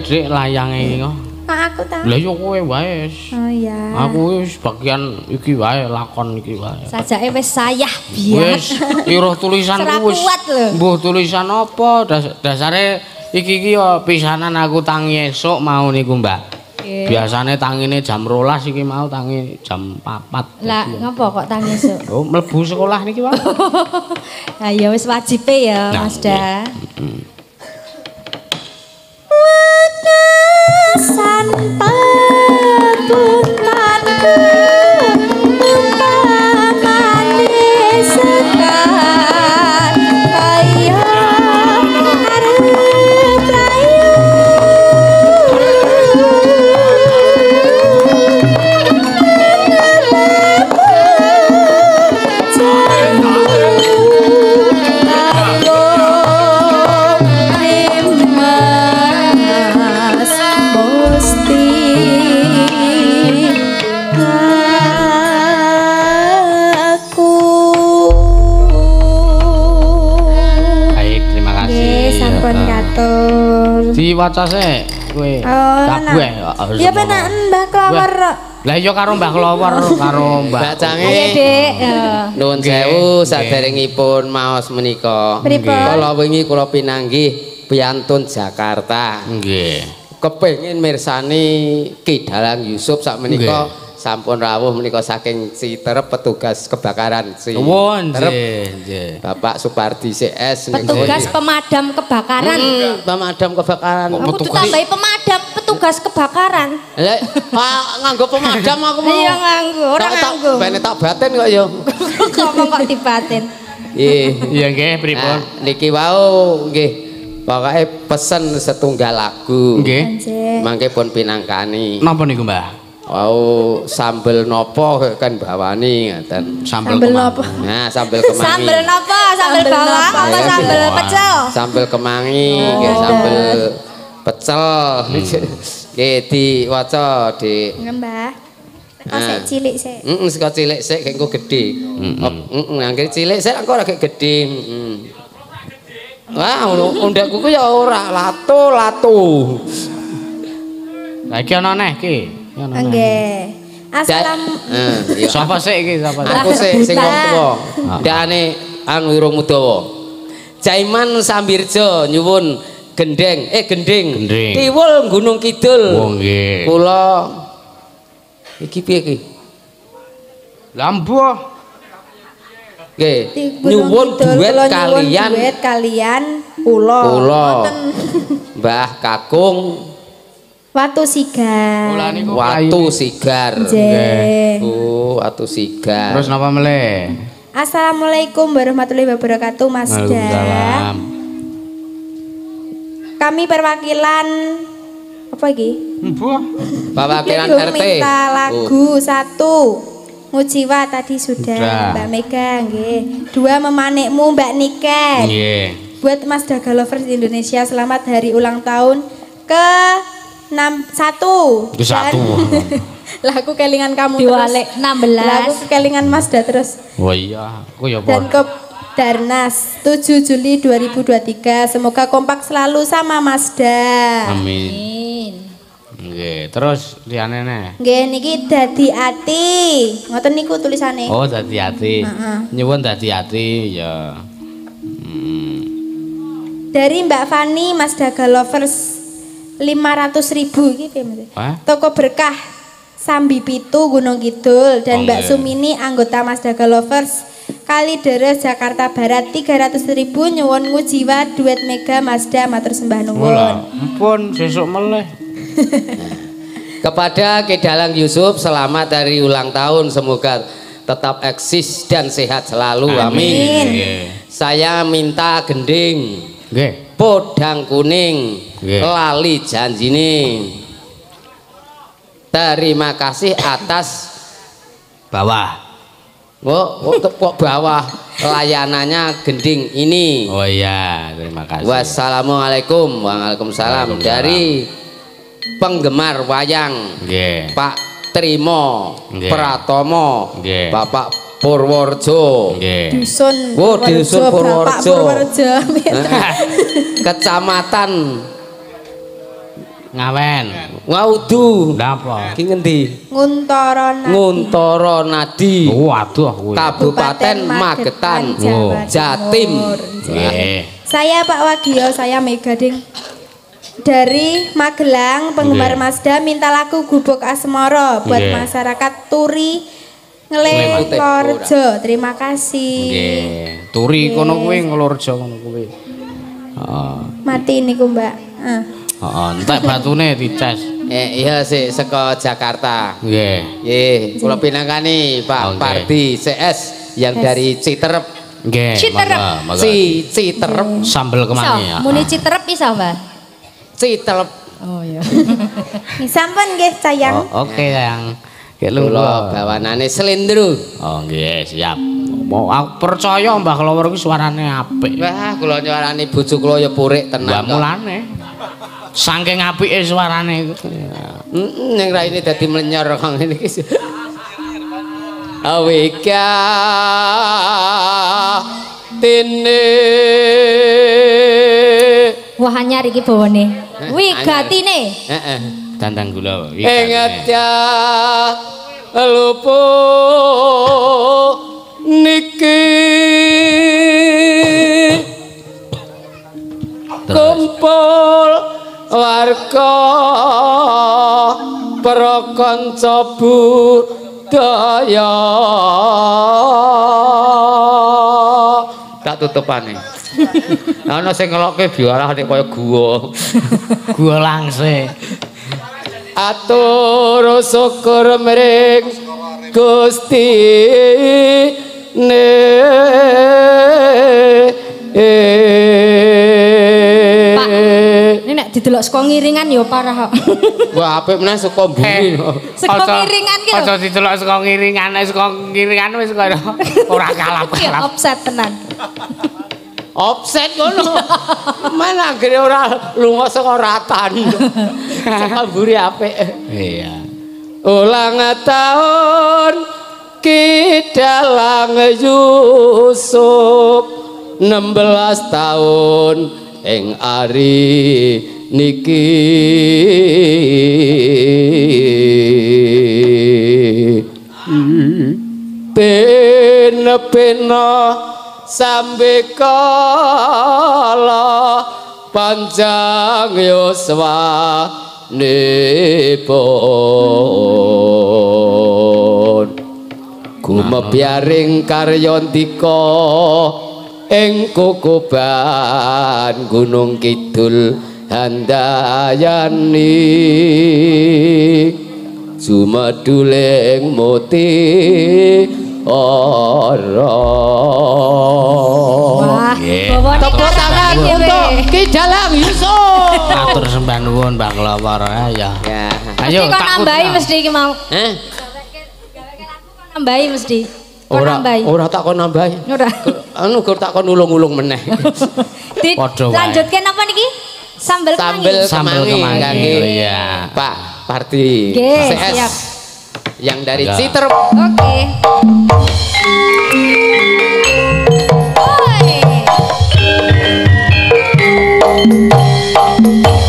Dik layange iki kok. aku tak Lah yo kowe wae. oh ya Aku wis bagian iki wae lakon iki wae. Sajake wis sayah biar. Wis iruh tulisanku Serak wis. Mbuh tulisan apa Das- dasare iki iki ya pisanan aku tangi esuk mau niku, Mbak. Biasane tangine jam 12 iki mau tangi jam 4. Lah ngopo kok tangis? Su? Oh, mlebu sekolah niki, Pak. Lah ya wis wajibe ya, Nah, Mas Da. Sik kowe. Oh, Kabeh. nah. Ya penaken Mbah Klawar. Lah iya karo Mbah Kelawar karo Mbah. Mbak Cange. Ayo, Dek. Ya. Nuwun sewu saderengipun maos menika. Kala wingi kula pinanggih piantun Jakarta. Nggih. Kepengin mirsani Ki Dalang Yusuf sak menika sampun rawuh menika saking Citerep petugas kebakaran si Oh, nggih. Bapak Supardi CS Petugas pemadam kebakaran. Hmm, pemadam kebakaran. Aku tuh tambahi pemadam petugas kebakaran. Lah, ah, nganggo pemadam aku mau. Iya nganggo, ora nganggo. Bene tak batin kok ya. Ngomong kok dibatin. Nggih. Iya nggih, pripun? Nah, niki wau nggih. Pokoke pesen setunggal lagu. Nggih. Mangke pun pinangkani. Napa niku, Mbah? Wau sambel nopo kan bawani ngaten. Sambel Sambel nopo? Nah, sambel kemangi. Sambel napa? Sambel Sambel bawang apa sambel pecel? Sambel kemangi, nggih Oh. sambel pecel. Nggih diwaca, Dik. Mbah. Teko Ah. sik cilik sik. Heeh, saka cilik sik engko gedhe. Heeh, anggere cilik sik engko ora gedhe. Heeh. Wah, undekku ku ya ora lato-lato. Lah iki ana neh iki. Nggih. Assalam Eh. Sapa sik iki sapa sik? Aku sik sing wong tuwa. Ah. Ndane anu Wirung Mudawa. Jaiman Sambirja nyuwun gendeng, eh gending. Gending. Tiwul Gunung Kidul. Oh nggih. Kula iki piye iki? Lambuh. Nggih, nyuwun duet kalian duet kalian kula. Mbah Kakung Watu Sigar. Niku Watu Sigar. Nggih. Oh, Watu Sigar. Terus napa meleh? Assalamualaikum warahmatullahi wabarakatuh Mas. Waalaikumsalam. Kami perwakilan apa iki? Perwakilan RT. minta Oh. lagu satu Mujiwa tadi sudah Sudah. Mbak Mega nggih. Dua memanikmu Mbak Niken. Nggih. Buat Mas Daga Lovers di Indonesia selamat hari ulang tahun ke 61. Ke satu. Lagu kelingan kamu Diwalek terus. 16. Lagu kelingan Mas Da terus. Wah iya, aku ya Dan ke Darnas 7 Juli 2023 semoga kompak selalu sama Mas. Amin. Amin. Nggih, terus liyane neh. Nggih niki dadi ati. Ngoten niku tulisane. Oh, dadi ati. Heeh. Nyuwun dadi ati ya. Hmm. Dari Mbak Fani Mas Daga Lovers 500 ribu iki piye Mas? Hah? Toko berkah Sambi Pitu Gunung Kidul dan Oh, Mbak nggih. Sumini anggota Mas Daga Lovers Kalideres Jakarta Barat 300 ribu nyuwun ngujiwa duet Mega Mazda matur sembah nuwun. ampun sesuk meleh. Kepada Kedalang Yusuf selamat dari ulang tahun semoga tetap eksis dan sehat selalu amin. Nggih. Saya minta gending, Nggih. podang kuning, Nggih. lali janjine. Terima kasih atas Bawah. oh, oh, kok bawah layanannya gending ini. Oh iya, terima kasih. Wassalamualaikum Waalaikumsalam dari penggemar wayang Nggih. Pak Trimo Nggih. Pratomo Nggih. Bapak Purworejo Nggih. Dusun Oh, dusun Purworejo. Purworejo. Kecamatan Ngawen. Ngaudu Napa? Ki ngendi Nguntara Nadi. Nguntara Nadi Waduh kuwi. Kabupaten Magetan Jawa Jatim. Nggih. Saya Pak Wagio, saya Mega Ding. Dari Magelang, penggemar Nggih. Mazda minta lagu Gubuk Asmoro buat masyarakat Turi Ngelekorjo. Terima kasih. Nggih. Turi kono kuwi ngelorjo kono kuwi. Heeh. Mati niku Mbak. Ah. Heeh, entek batune dicas. eh, iya sih saka Jakarta Nggih. Nggih, kula pinangkani Pak Oke. Pardi CS yang dari Citerep. Nggih. Citerep. Si Citerep, sambel Iso, kemangi ya. muni citerep iso, Mbak? Citerep. Oh iya. Nih sampun nggih sayang. Oh, Oke yang. Kula bawanane slendro. Oh nggih, siap. Mau aku percaya Mbah Kelawar iki suarane apik. Wah, kula nyuarani bojo kula ya purik tenan. kok. mulane. Saking apike suarane iku. Heeh, ning raine dadi mlenyor kang ngene iki. Awika tene Wah anyar iki bawane. Eh, Wigatine. Heeh. Dandang gula. Ingat ya lupu niki. Kumpul warga para kanca budaya. Tak tutupane. Ana sing ngelokke biara nek kaya gua Gua langse. Atur syukur mring Gusti ne Pak, ini nek didelok saka ngiringan ya parah kok. Wah, apik meneh saka bumi. Saka ngiringan ki lho. Aja didelok saka ngiringan, saka ngiringan wis kaya ora Ki kalap-kalap. offset tenan. Offset ngono. Mana akhirnya ora lunga saka ratan. Saka buri apik. Iya. Ulang tahun Kidalang Yusuf 16 tahun ing ari niki pena-pena sambe kala panjang yuswa nipun. Gumebyaring karyantika ing kukuban gunung kidul handayani. Sumeduling muti ora Wah, tepuk tangan untuk Ki Dalang Yusuf Matur sembah nuwun Bang Lawar ya. ya Ayo, kok nambahi mesti iki mau. eh Nambahi mesti. Kok ora ora tak kon nambahi Ora. anu gur tak kon ulung-ulung meneh Padha wae. lanjutke napa niki? Sambel kemangi. Sambel kemangi oh iya. Pak Parti Nggih, CS siap. Yang dari Enggak. Citer Oke. Oi. Ah,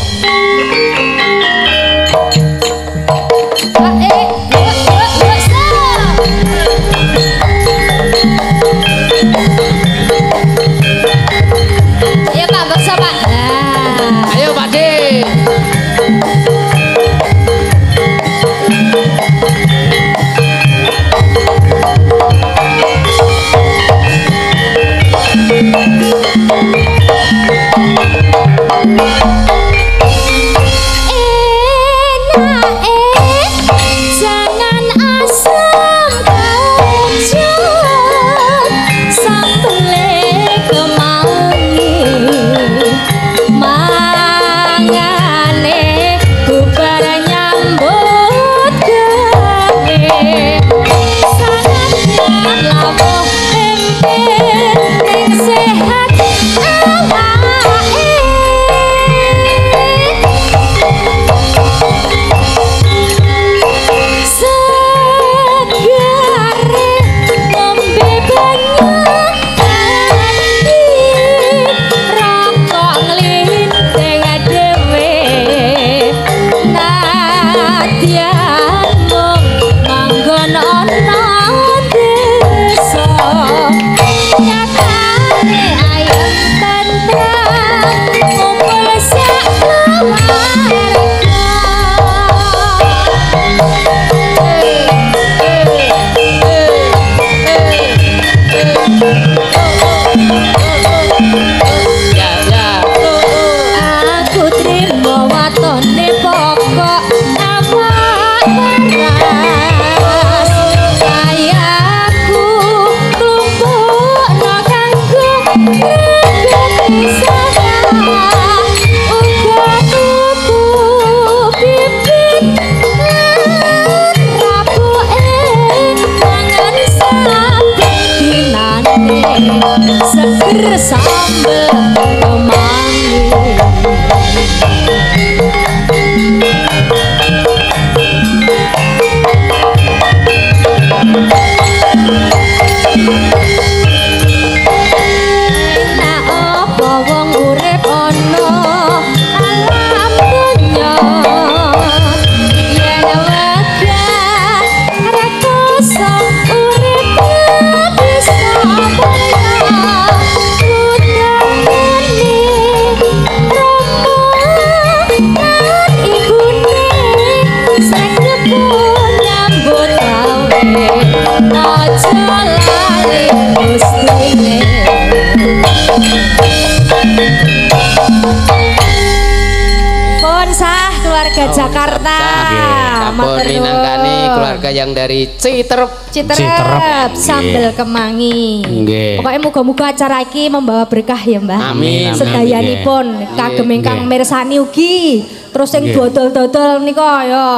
Dari Citerep. Citerep, Nggih. kemangi. Nggih. Pokoknya moga-moga acara iki membawa berkah ya, Mbah. Amin, amin. Sedayanipun kagem ingkang mirsani ugi. Terus sing dodol-dodol nika ya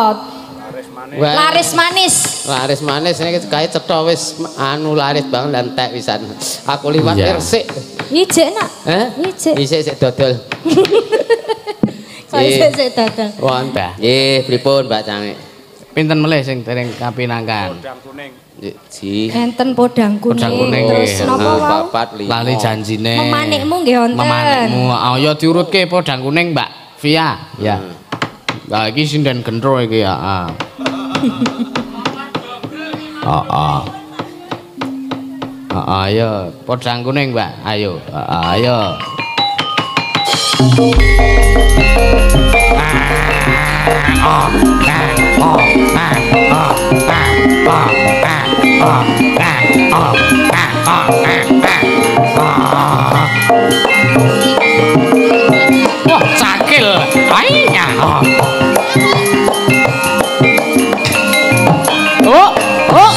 Wah, laris manis. Laris manis ini kayak cetha wis anu laris banget dan tek pisan. Aku liwat Iya. resik. Ijek nak. Heh? Ijek. Isik sik dodol. Sik sik dodol. Wonten. Nggih, pripun Mbak Cangik? Pinten melih sing dereng kapinangkan? Nggih, Ji. Enten podang kuning. Podang kuning, Terus napa Ah, wau? Lima. Lali janjine. Memanikmu nggih wonten. Memanikmu. Ayo diurutke podang kuning, Mbak Via. Ya. Lah iki sinden gendro iki ya. Ah. Ah, ah. Ah, ayo podang kuning, Mbak. Ayo. Ah, ayo. Wah, cakil. Ainya. Oh, oh.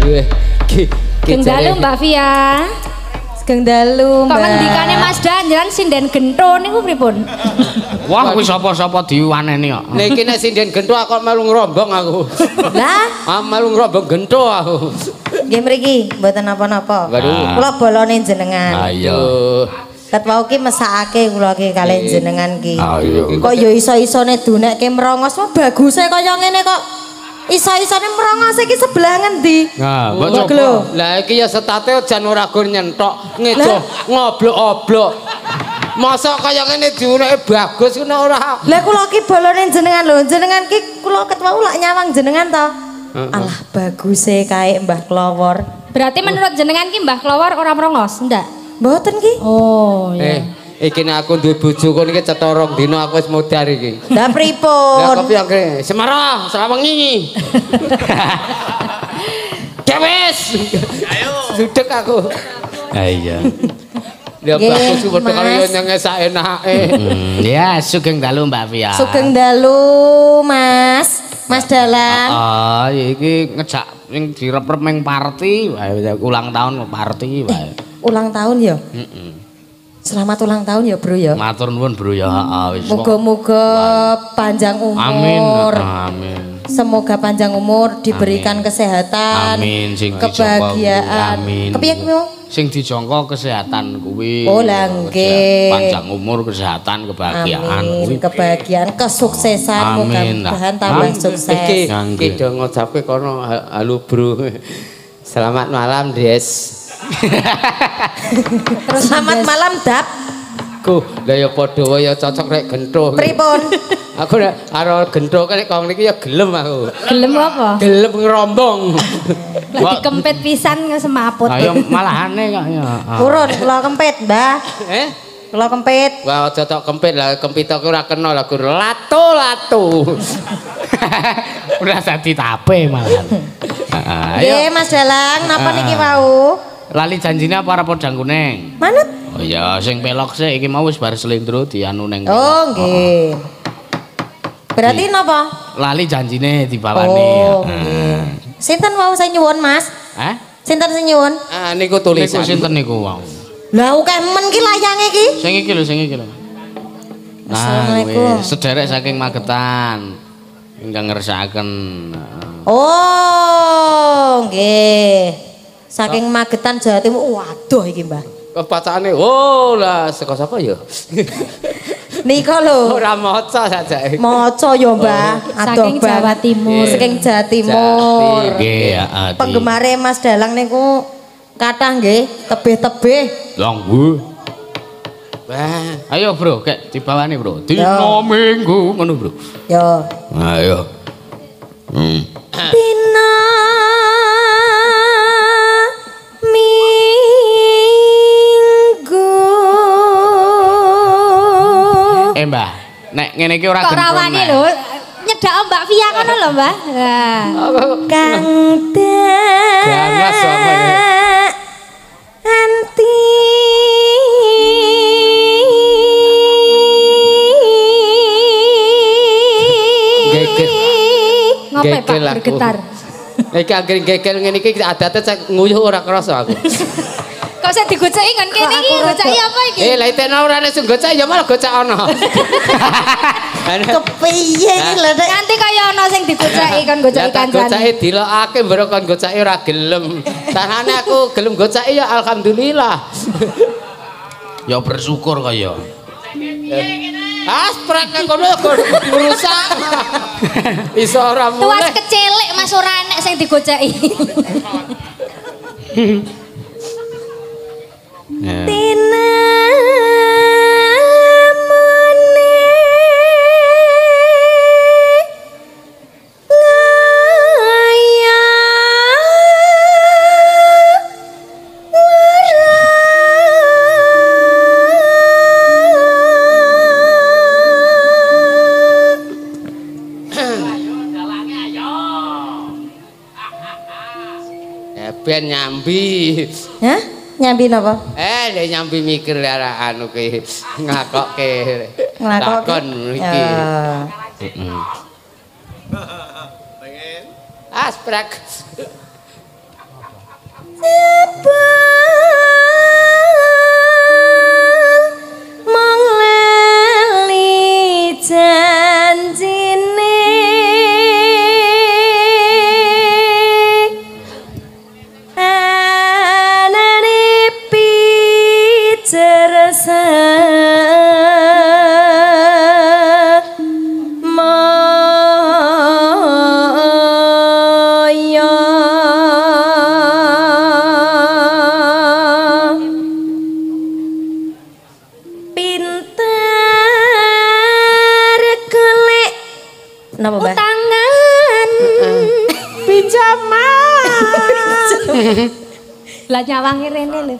Nggih. Ki ki Geng dalu jare- Mbak Via. Sugeng dalu, Kok Mbak. ngendikane Mas Danjan sinden gento niku pripun? Wah, kuwi sapa-sapa diwaneni kok. Niki nek sinden gento aku melu ngrombong aku. Lah, Ah melu ngrombong gento aku. nggih mriki mboten napa-napa. Waduh. Kula bolone jenengan. Ayo. Tuh. Ket wau ki mesakake kula ki kalih jenengan ki. Ayo. Kok ya iso-isone dunekke merongos wah baguse kaya ngene kok. Iso-isone merongos iki sebelah ngendi? Nah, mbok Mbok coba. lho. Lah iki ya setate jan ora gur nyentok, ngejo ngoblok-oblok. Masa kaya ngene diureke bagus ngono ora. Lah kula ki bolone jenengan lho, jenengan ki kula ket wau lak nyawang jenengan to. Alah baguse kae Mbah Klowor. Berarti menurut jenengan ki Mbah Klowor ora merongos, ndak? Mboten ki. Oh, Eh, iki nek aku duwe bojo kon iki cetha rong dina aku wis modar iki. Lah Lah pripun? kopi yang kene, Semarang, Sawangi. Dewes. Ayo. Sudek aku. Iya. Ya bagus suwe Mas. karo yang sak enake. Ya sugeng dalu Mbak Via. Sugeng dalu, Mas. Mas Dalang. Ah, iki ngejak sing direp-rep meng party, ulang tahun party wae. Ulang tahun ya. Heeh. Selamat ulang tahun ya, Bro ya. Matur nuwun, Bro ya. Heeh, wis. kok. Muga-muga panjang Amin. umur. Amin. Semoga panjang umur diberikan Amin. kesehatan, Amin sing kebahagiaan. Amin. Kepiye? Sing dijangka kesehatan kuwi. Oh, lah, nggih. Panjang umur, kesehatan, kebahagiaan kuwi. Amin. Kebahagiaan, kesuksesan, Amin. mudah-mudahan Lah. tambah Amin. sukses. Iki iki do kono ha- halo bro. Selamat malam, Des. Terus Selamat malam, Dap. Ku, lah ya padha wae ya cocok rek gento. Pripun? Aku nek karo gento kene kong niki ya gelem aku. gelem apa? Gelem ngerombong. Lagi kempet pisan nggak semaput. Ayo malahane kok ya. Ah. Urun, kula kempit, Mbah. eh? Kula kempit. Wah, cocok kempit lah, kempit aku ora kena lah, Gur. Lato-lato. Udah sati tape malah. Ah, Ayo. Nggih, Mas Dalang, napa Ah. niki wau? Lali janjine apa ora kuning? Manut. Oh iya, sing pelok sih iki mau wis bar selindro dianu ning. Oh, nggih. Berarti napa? Lali janjine dibawani. Oh, nggih. Sinten wau sing nyuwun, Mas? Eh? Sinten sing nyuwun? Ah, niku Niku tulisan. sinten niku wau? Lah akeh men ki layange ki. Sing iki lho, sing iki lho. Nah, Assalamualaikum. wis sederek saking Magetan. Ingkang ngersakaken. Oh, nggih. Saking Magetan Jawa Timur. Waduh iki, Mbah. Kepacane, oh lah, saka sapa ya? Nika lho. Ora maca saja. Maca ya, Mbah. Adoh Saking. Jawa Timur. Saking Jawa Timur. Nggih, heeh. di- Penggemare Mas Dalang niku kathah nggih, tebih-tebih. Longgu. Wah, Ayo, Bro, kek dibawani, Bro. Dino Ya. Minggu ngono, Bro. Yo. Ayo. Hmm. Nek ngene iki ora gentong. Kok rawani lho nyedak Mbak Via kono lho Mbak. Kang te. Anti. Gegel Pak bergetar. Iki akhir gegel ngene iki adate cek nguyuh ora kerasa aku. Kok saya digoceki kan kene iki goceki apa iki? Eh, lha tena ora nek sing gocek ya malah gocek ana. Kepiye iki lho Nek? Nanti kaya ana sing digoceki kan goceki Ya tak kancane. goceki dilokake mbaro kon goceki ora gelem. Tanane aku gelem goceki ya alhamdulillah. Ya bersyukur kaya. Asprak kok kono kok rusak. Iso ora Tuas mulih. kecilik Mas ora enek sing digoceki. Ya. Ya ben nyambi. Hah? Nyambi napa? Eh, le nyambi mikir arah anu ke ngakokke. Nglakokke? Lakon iki. Ya. Heeh. Asprak. Mong Lah nyawangi rene lho.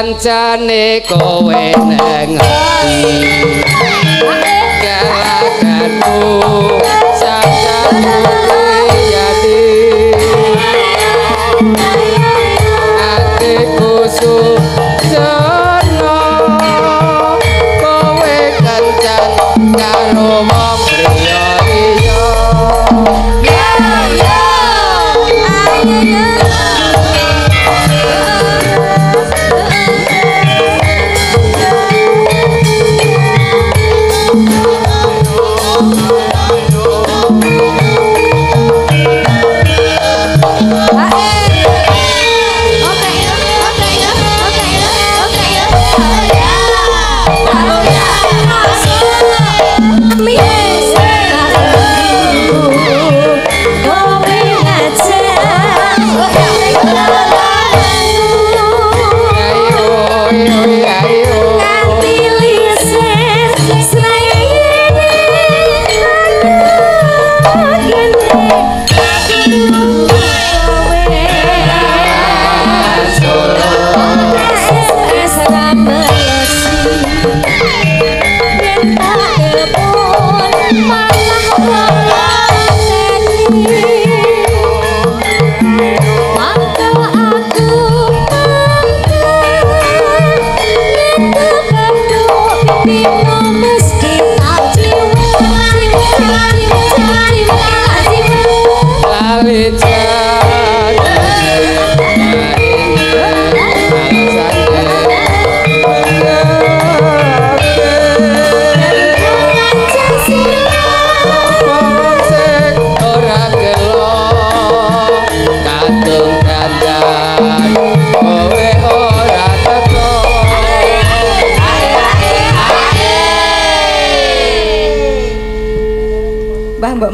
Jancane kowe neng ati.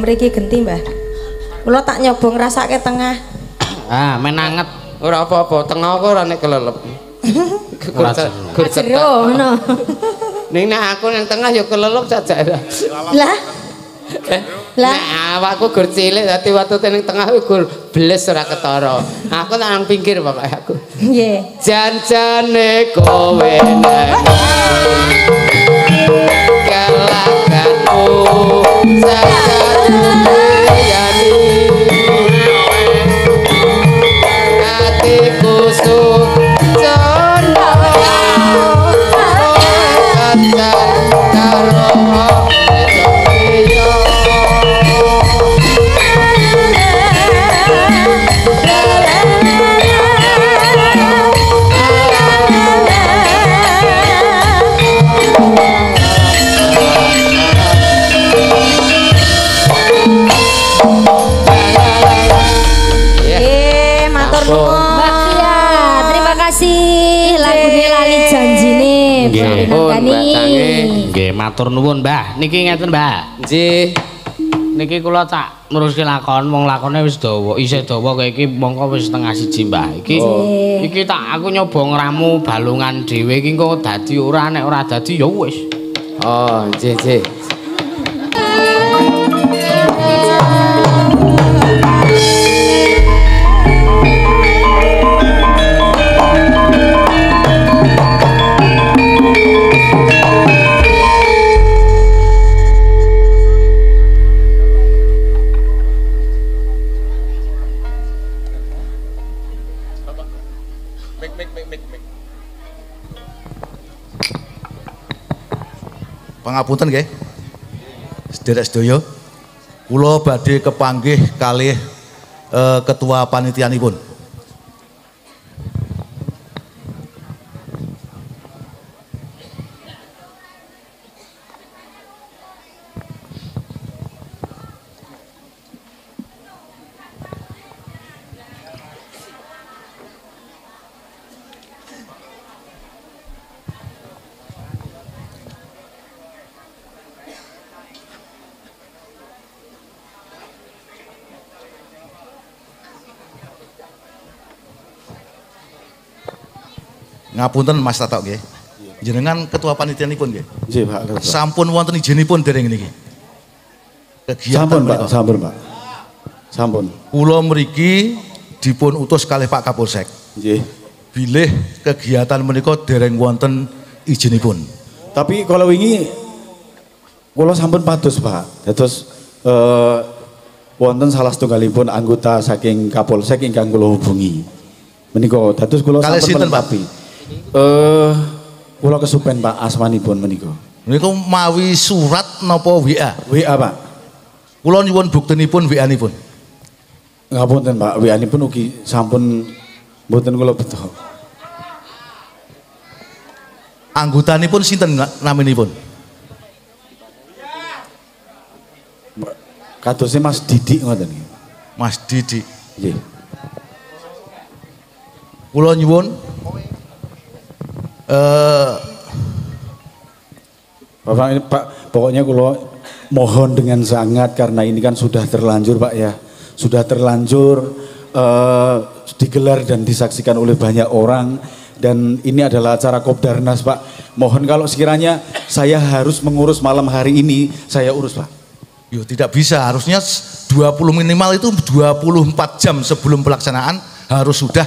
Mriki genti, Mbah. Kula tak nyoba ngrasake tengah. Ah, menanget. ora apa-apa tengah kok ora nek kelelep Gur- Jero cetek. ngono. ning nek aku yang tengah ya kelelep saja Lah, Eh, Lah. nek awakku gur cilik dadi waktu ning tengah gur bles ora ketara aku tak nang pinggir pokoke aku Nggih. Janjane kowe nang matur nuwun, Mbah. Niki ngeten, Mbah. Nggih. Niki kula tak neruske lakon, wong lakone wis dawa, isih dawa kaya iki mongko wis setengah siji, Mbah. Iki iki tak aku nyoba ngramu balungan dhewe iki engko dadi ora nek ora dadi ya wis. Oh, nggih, nggih. Pangapunten nggih. Sederek sedaya. Kula badhe kepanggih kalih eh, ketua panitianipun. Ngapunten Mas Tatok nggih. Jenengan ketua panitianipun nggih. Nggih, Pak. Sampun wonten izinipun dereng niki. Kegiatan Sampun, Pak. Sampun, Pak. Sampun. Kula mriki dipun utus kalih Pak Kapolsek. Nggih. Bilih kegiatan menika dereng wonten izinipun. Tapi kalau wingi kula sampun pados, Pak. Dados eh wonten salah setunggalipun anggota saking Kapolsek ingkang kula hubungi. Menika dados kula Kalih sampun sinten, Pak? Eh kula kesupen Pak asmanipun menika. Menika mawi surat napa WA? WA, Pak. Kula nyuwun buktinipun WA-nipun. Ngapunten Pak, WA-nipun ugi sampun mboten kula beto. Anggotanipun sinten naminipun? Kadosnya Mas Didik ngoten nggih. Mas Didi. Nggih. Kula nyuwun eh Bapak Pak, pokoknya kalau mohon dengan sangat karena ini kan sudah terlanjur Pak ya, sudah terlanjur eh, digelar dan disaksikan oleh banyak orang dan ini adalah acara Kopdarnas Pak. Mohon kalau sekiranya saya harus mengurus malam hari ini, saya urus Pak. Yo tidak bisa, harusnya 20 minimal itu 24 jam sebelum pelaksanaan harus sudah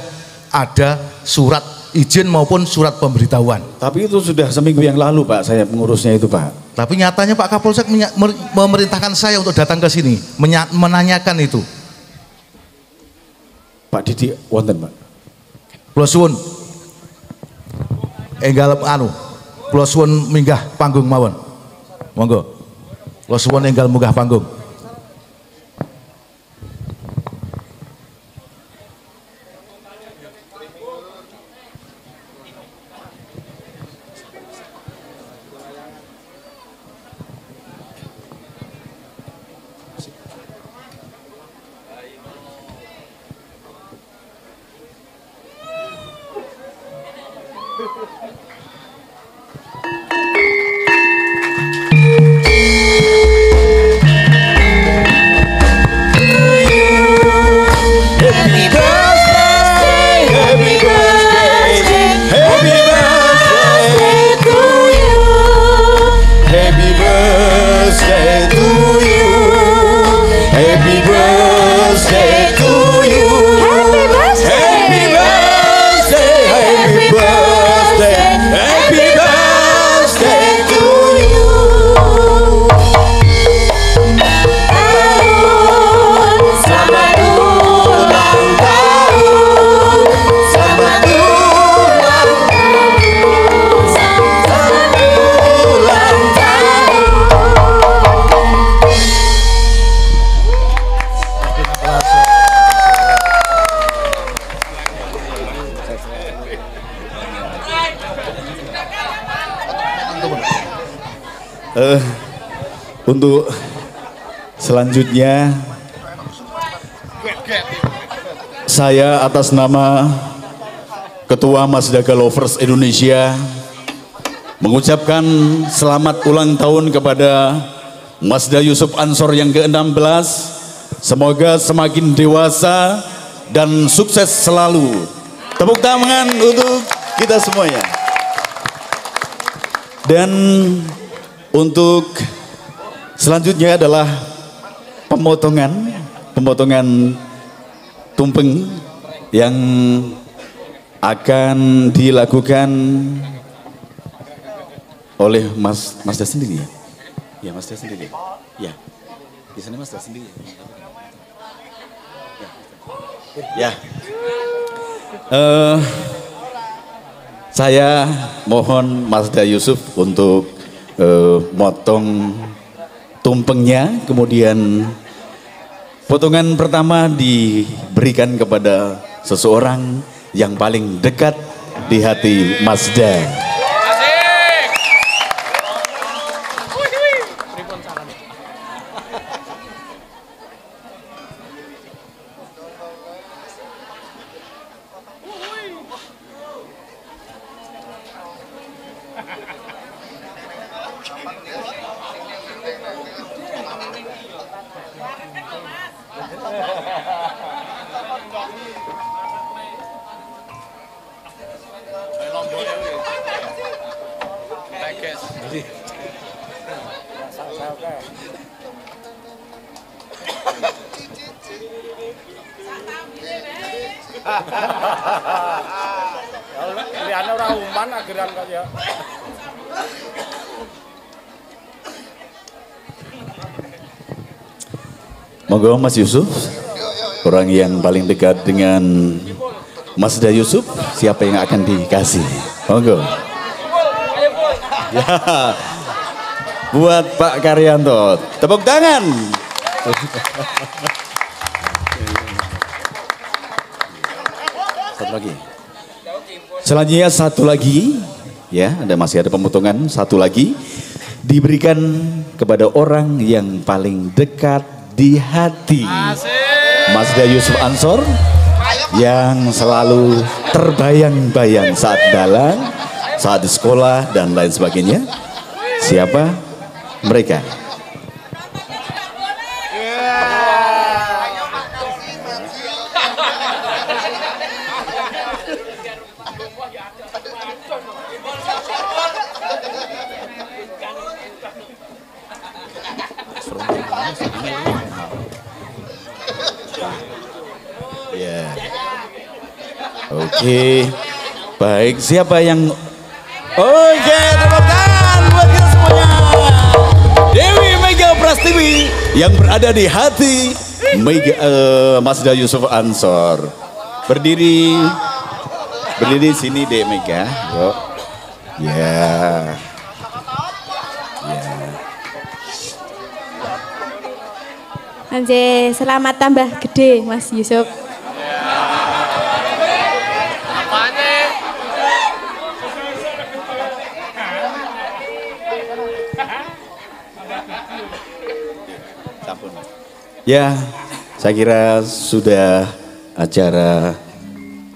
ada surat izin maupun surat pemberitahuan. Tapi itu sudah seminggu yang lalu Pak, saya mengurusnya itu Pak. Tapi nyatanya Pak Kapolsek memerintahkan saya untuk datang ke sini, menanyakan itu. Pak Didi wonten Pak. Suwun. Enggal anu, suwun minggah panggung mawon. Monggo. Suwun enggal munggah panggung. Untuk selanjutnya saya atas nama Ketua Masdaga Lovers Indonesia mengucapkan selamat ulang tahun kepada Masda Yusuf Ansor yang ke-16. Semoga semakin dewasa dan sukses selalu. Tepuk tangan untuk kita semuanya. Dan untuk selanjutnya adalah pemotongan pemotongan tumpeng yang akan dilakukan oleh Mas Masda sendiri ya? Ya Masda sendiri. Ya. Di sana Masda sendiri. Ya. Ya. Eh, saya mohon Masda Yusuf untuk eh, motong tumpengnya, kemudian potongan pertama diberikan kepada seseorang yang paling dekat di hati Masda. Monggo Mas Yusuf, orang yang paling dekat dengan Masda Yusuf, siapa yang akan dikasih? Monggo. Ya, buat Pak Karyanto, tepuk tangan. Satu lagi. Selanjutnya satu lagi, ya, ada masih ada pemotongan satu lagi diberikan kepada orang yang paling dekat di hati. Masda Yusuf Ansor yang selalu terbayang-bayang saat dalang, saat di sekolah dan lain sebagainya. Siapa mereka? Ya. Oke. Baik, siapa yang Oke, tepuk tangan buat kita semuanya. Dewi Mega Prastiwi yang berada di hati Mega eh, Masda Yusuf Ansor. Berdiri berdiri sini deh Mega. Yuk. Ya. Anjay, selamat tambah gede Mas Yusuf. Ya, saya kira sudah acara.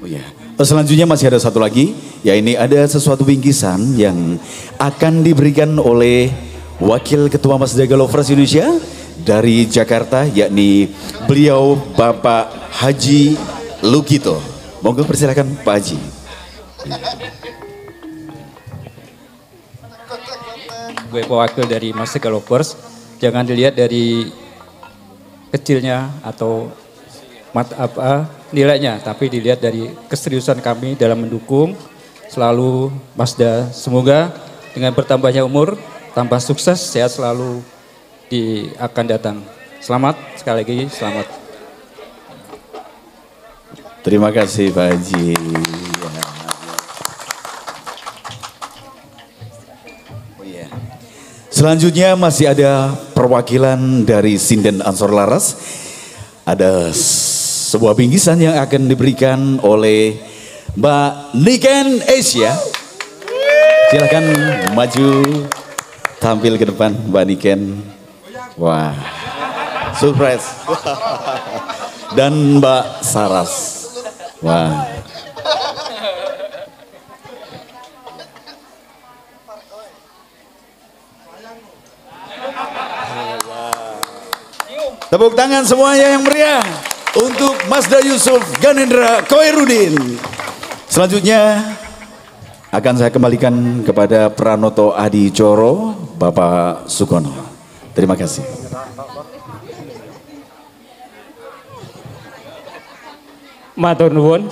Oh ya. Oh, selanjutnya masih ada satu lagi Ya ini ada sesuatu bingkisan yang akan diberikan oleh Wakil Ketua Masda Lovers Indonesia dari Jakarta yakni beliau Bapak Haji Lukito. Monggo persilakan Pak Haji. gue pewakil dari Masika Lovers jangan dilihat dari kecilnya atau mat apa nilainya tapi dilihat dari keseriusan kami dalam mendukung. Selalu Mazda semoga dengan bertambahnya umur tambah sukses sehat selalu di akan datang. Selamat sekali lagi selamat. Terima kasih Pak Haji. Selanjutnya masih ada perwakilan dari Sinden Ansor Laras. Ada sebuah bingkisan yang akan diberikan oleh Mbak Niken Asia. Silakan maju tampil ke depan Mbak Niken. Wah, surprise. Dan Mbak Saras. Wah. Tepuk tangan semuanya yang meriah untuk Mazda Yusuf Ganendra Koirudin. Selanjutnya akan saya kembalikan kepada Pranoto Adi Coro, Bapak Sukono. Terima kasih. Matur nuwun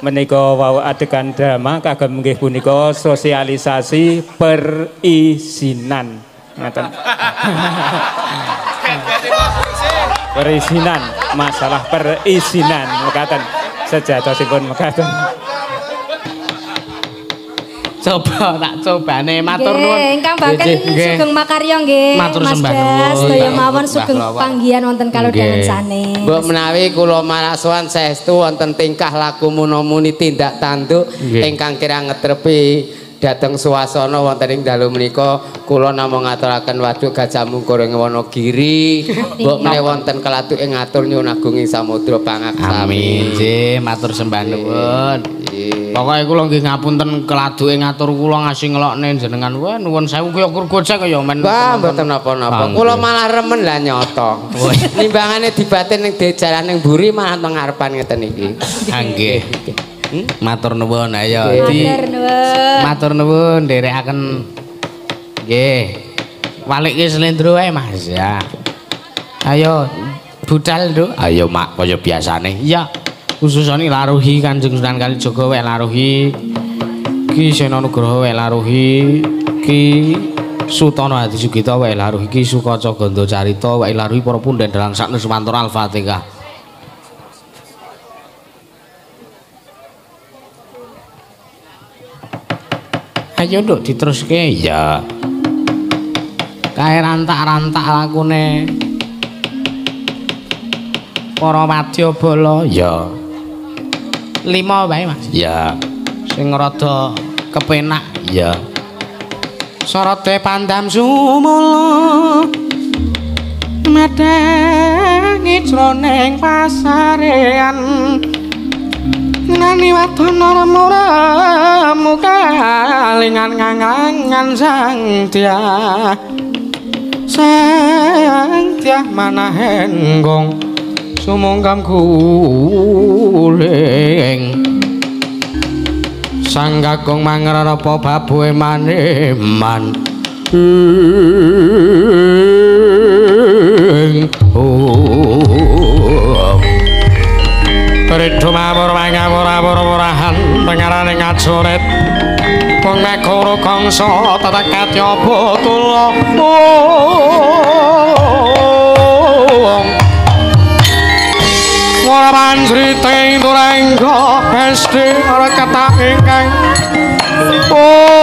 menika wau adegan drama kagem nggih punika sosialisasi perizinan. Ngaten. perizinan, masalah perizinan mekaten sejatosipun mekaten. Coba tak cobane matur nuwun. ingkang baken nggih. Sugeng Makarya nggih. Matur Mas sembah nuwun. sedaya Mbak- mawon sugeng panggihan wonten kalodhangan Nggih. sanes. Mbok menawi kula marasuan saestu wonten tingkah laku munamuni tindak tanduk ingkang kirang ngetrepi dhateng suasana wonten ing dalu menika kula namung ngaturaken waduk Gajah Mungkur ing Wonogiri mbok menawi wonten kelatuke ngatur nyuwun agung ing samudra pangaksami Amin. Nggih, matur sembah nuwun. Pokoke kula nggih ngapunten keladuke ngatur kula ngasih ngelokne jenengan. Wah, nuwun sewu kaya kur gocek kaya men. Wah, mboten napa-napa. Kula nggih. malah remen lah nyoto. Nimbangane dibatin ning dejaran ning mburi malah teng ngarepan ngeten iki. Ah, Nggih. Matur nuwun ayo. Di Matur nuwun. matur nuwun nderekaken nggih. Walike slendro wae Mas ya. Ayo budal Nduk. Ayo Mak kaya biasane. Iya. Khususane laruhi Kanjeng Sunan Kalijaga wae laruhi. Ki Sena Nugraha wae laruhi. Ki Sutono Hadi Sugita wae laruhi. Ki Sukaca Ganda Carita wae laruhi para punden dalang sakne Sumantor Al-Fatihah. Ayo nduk diteruske ya. Kae rantak-rantak lakune. Para wadya bala ya. Lima wae Mas. Ya. Sing rada kepenak ya. Sorote pandam sumula. Medengi jroning pasarean. Nani wadana remura muka lingan ngangan sang dia sang dia mana henggong sumungkam kuling sang kakung mangrarapa babuhe maneman. Ing oh Ridho mawur mangawur awur wurahan pengarane ngajoret Wong nekoro kangsa tetekat yobo tulung. Ora pancrite turengga esti ora ketak ingkang Oh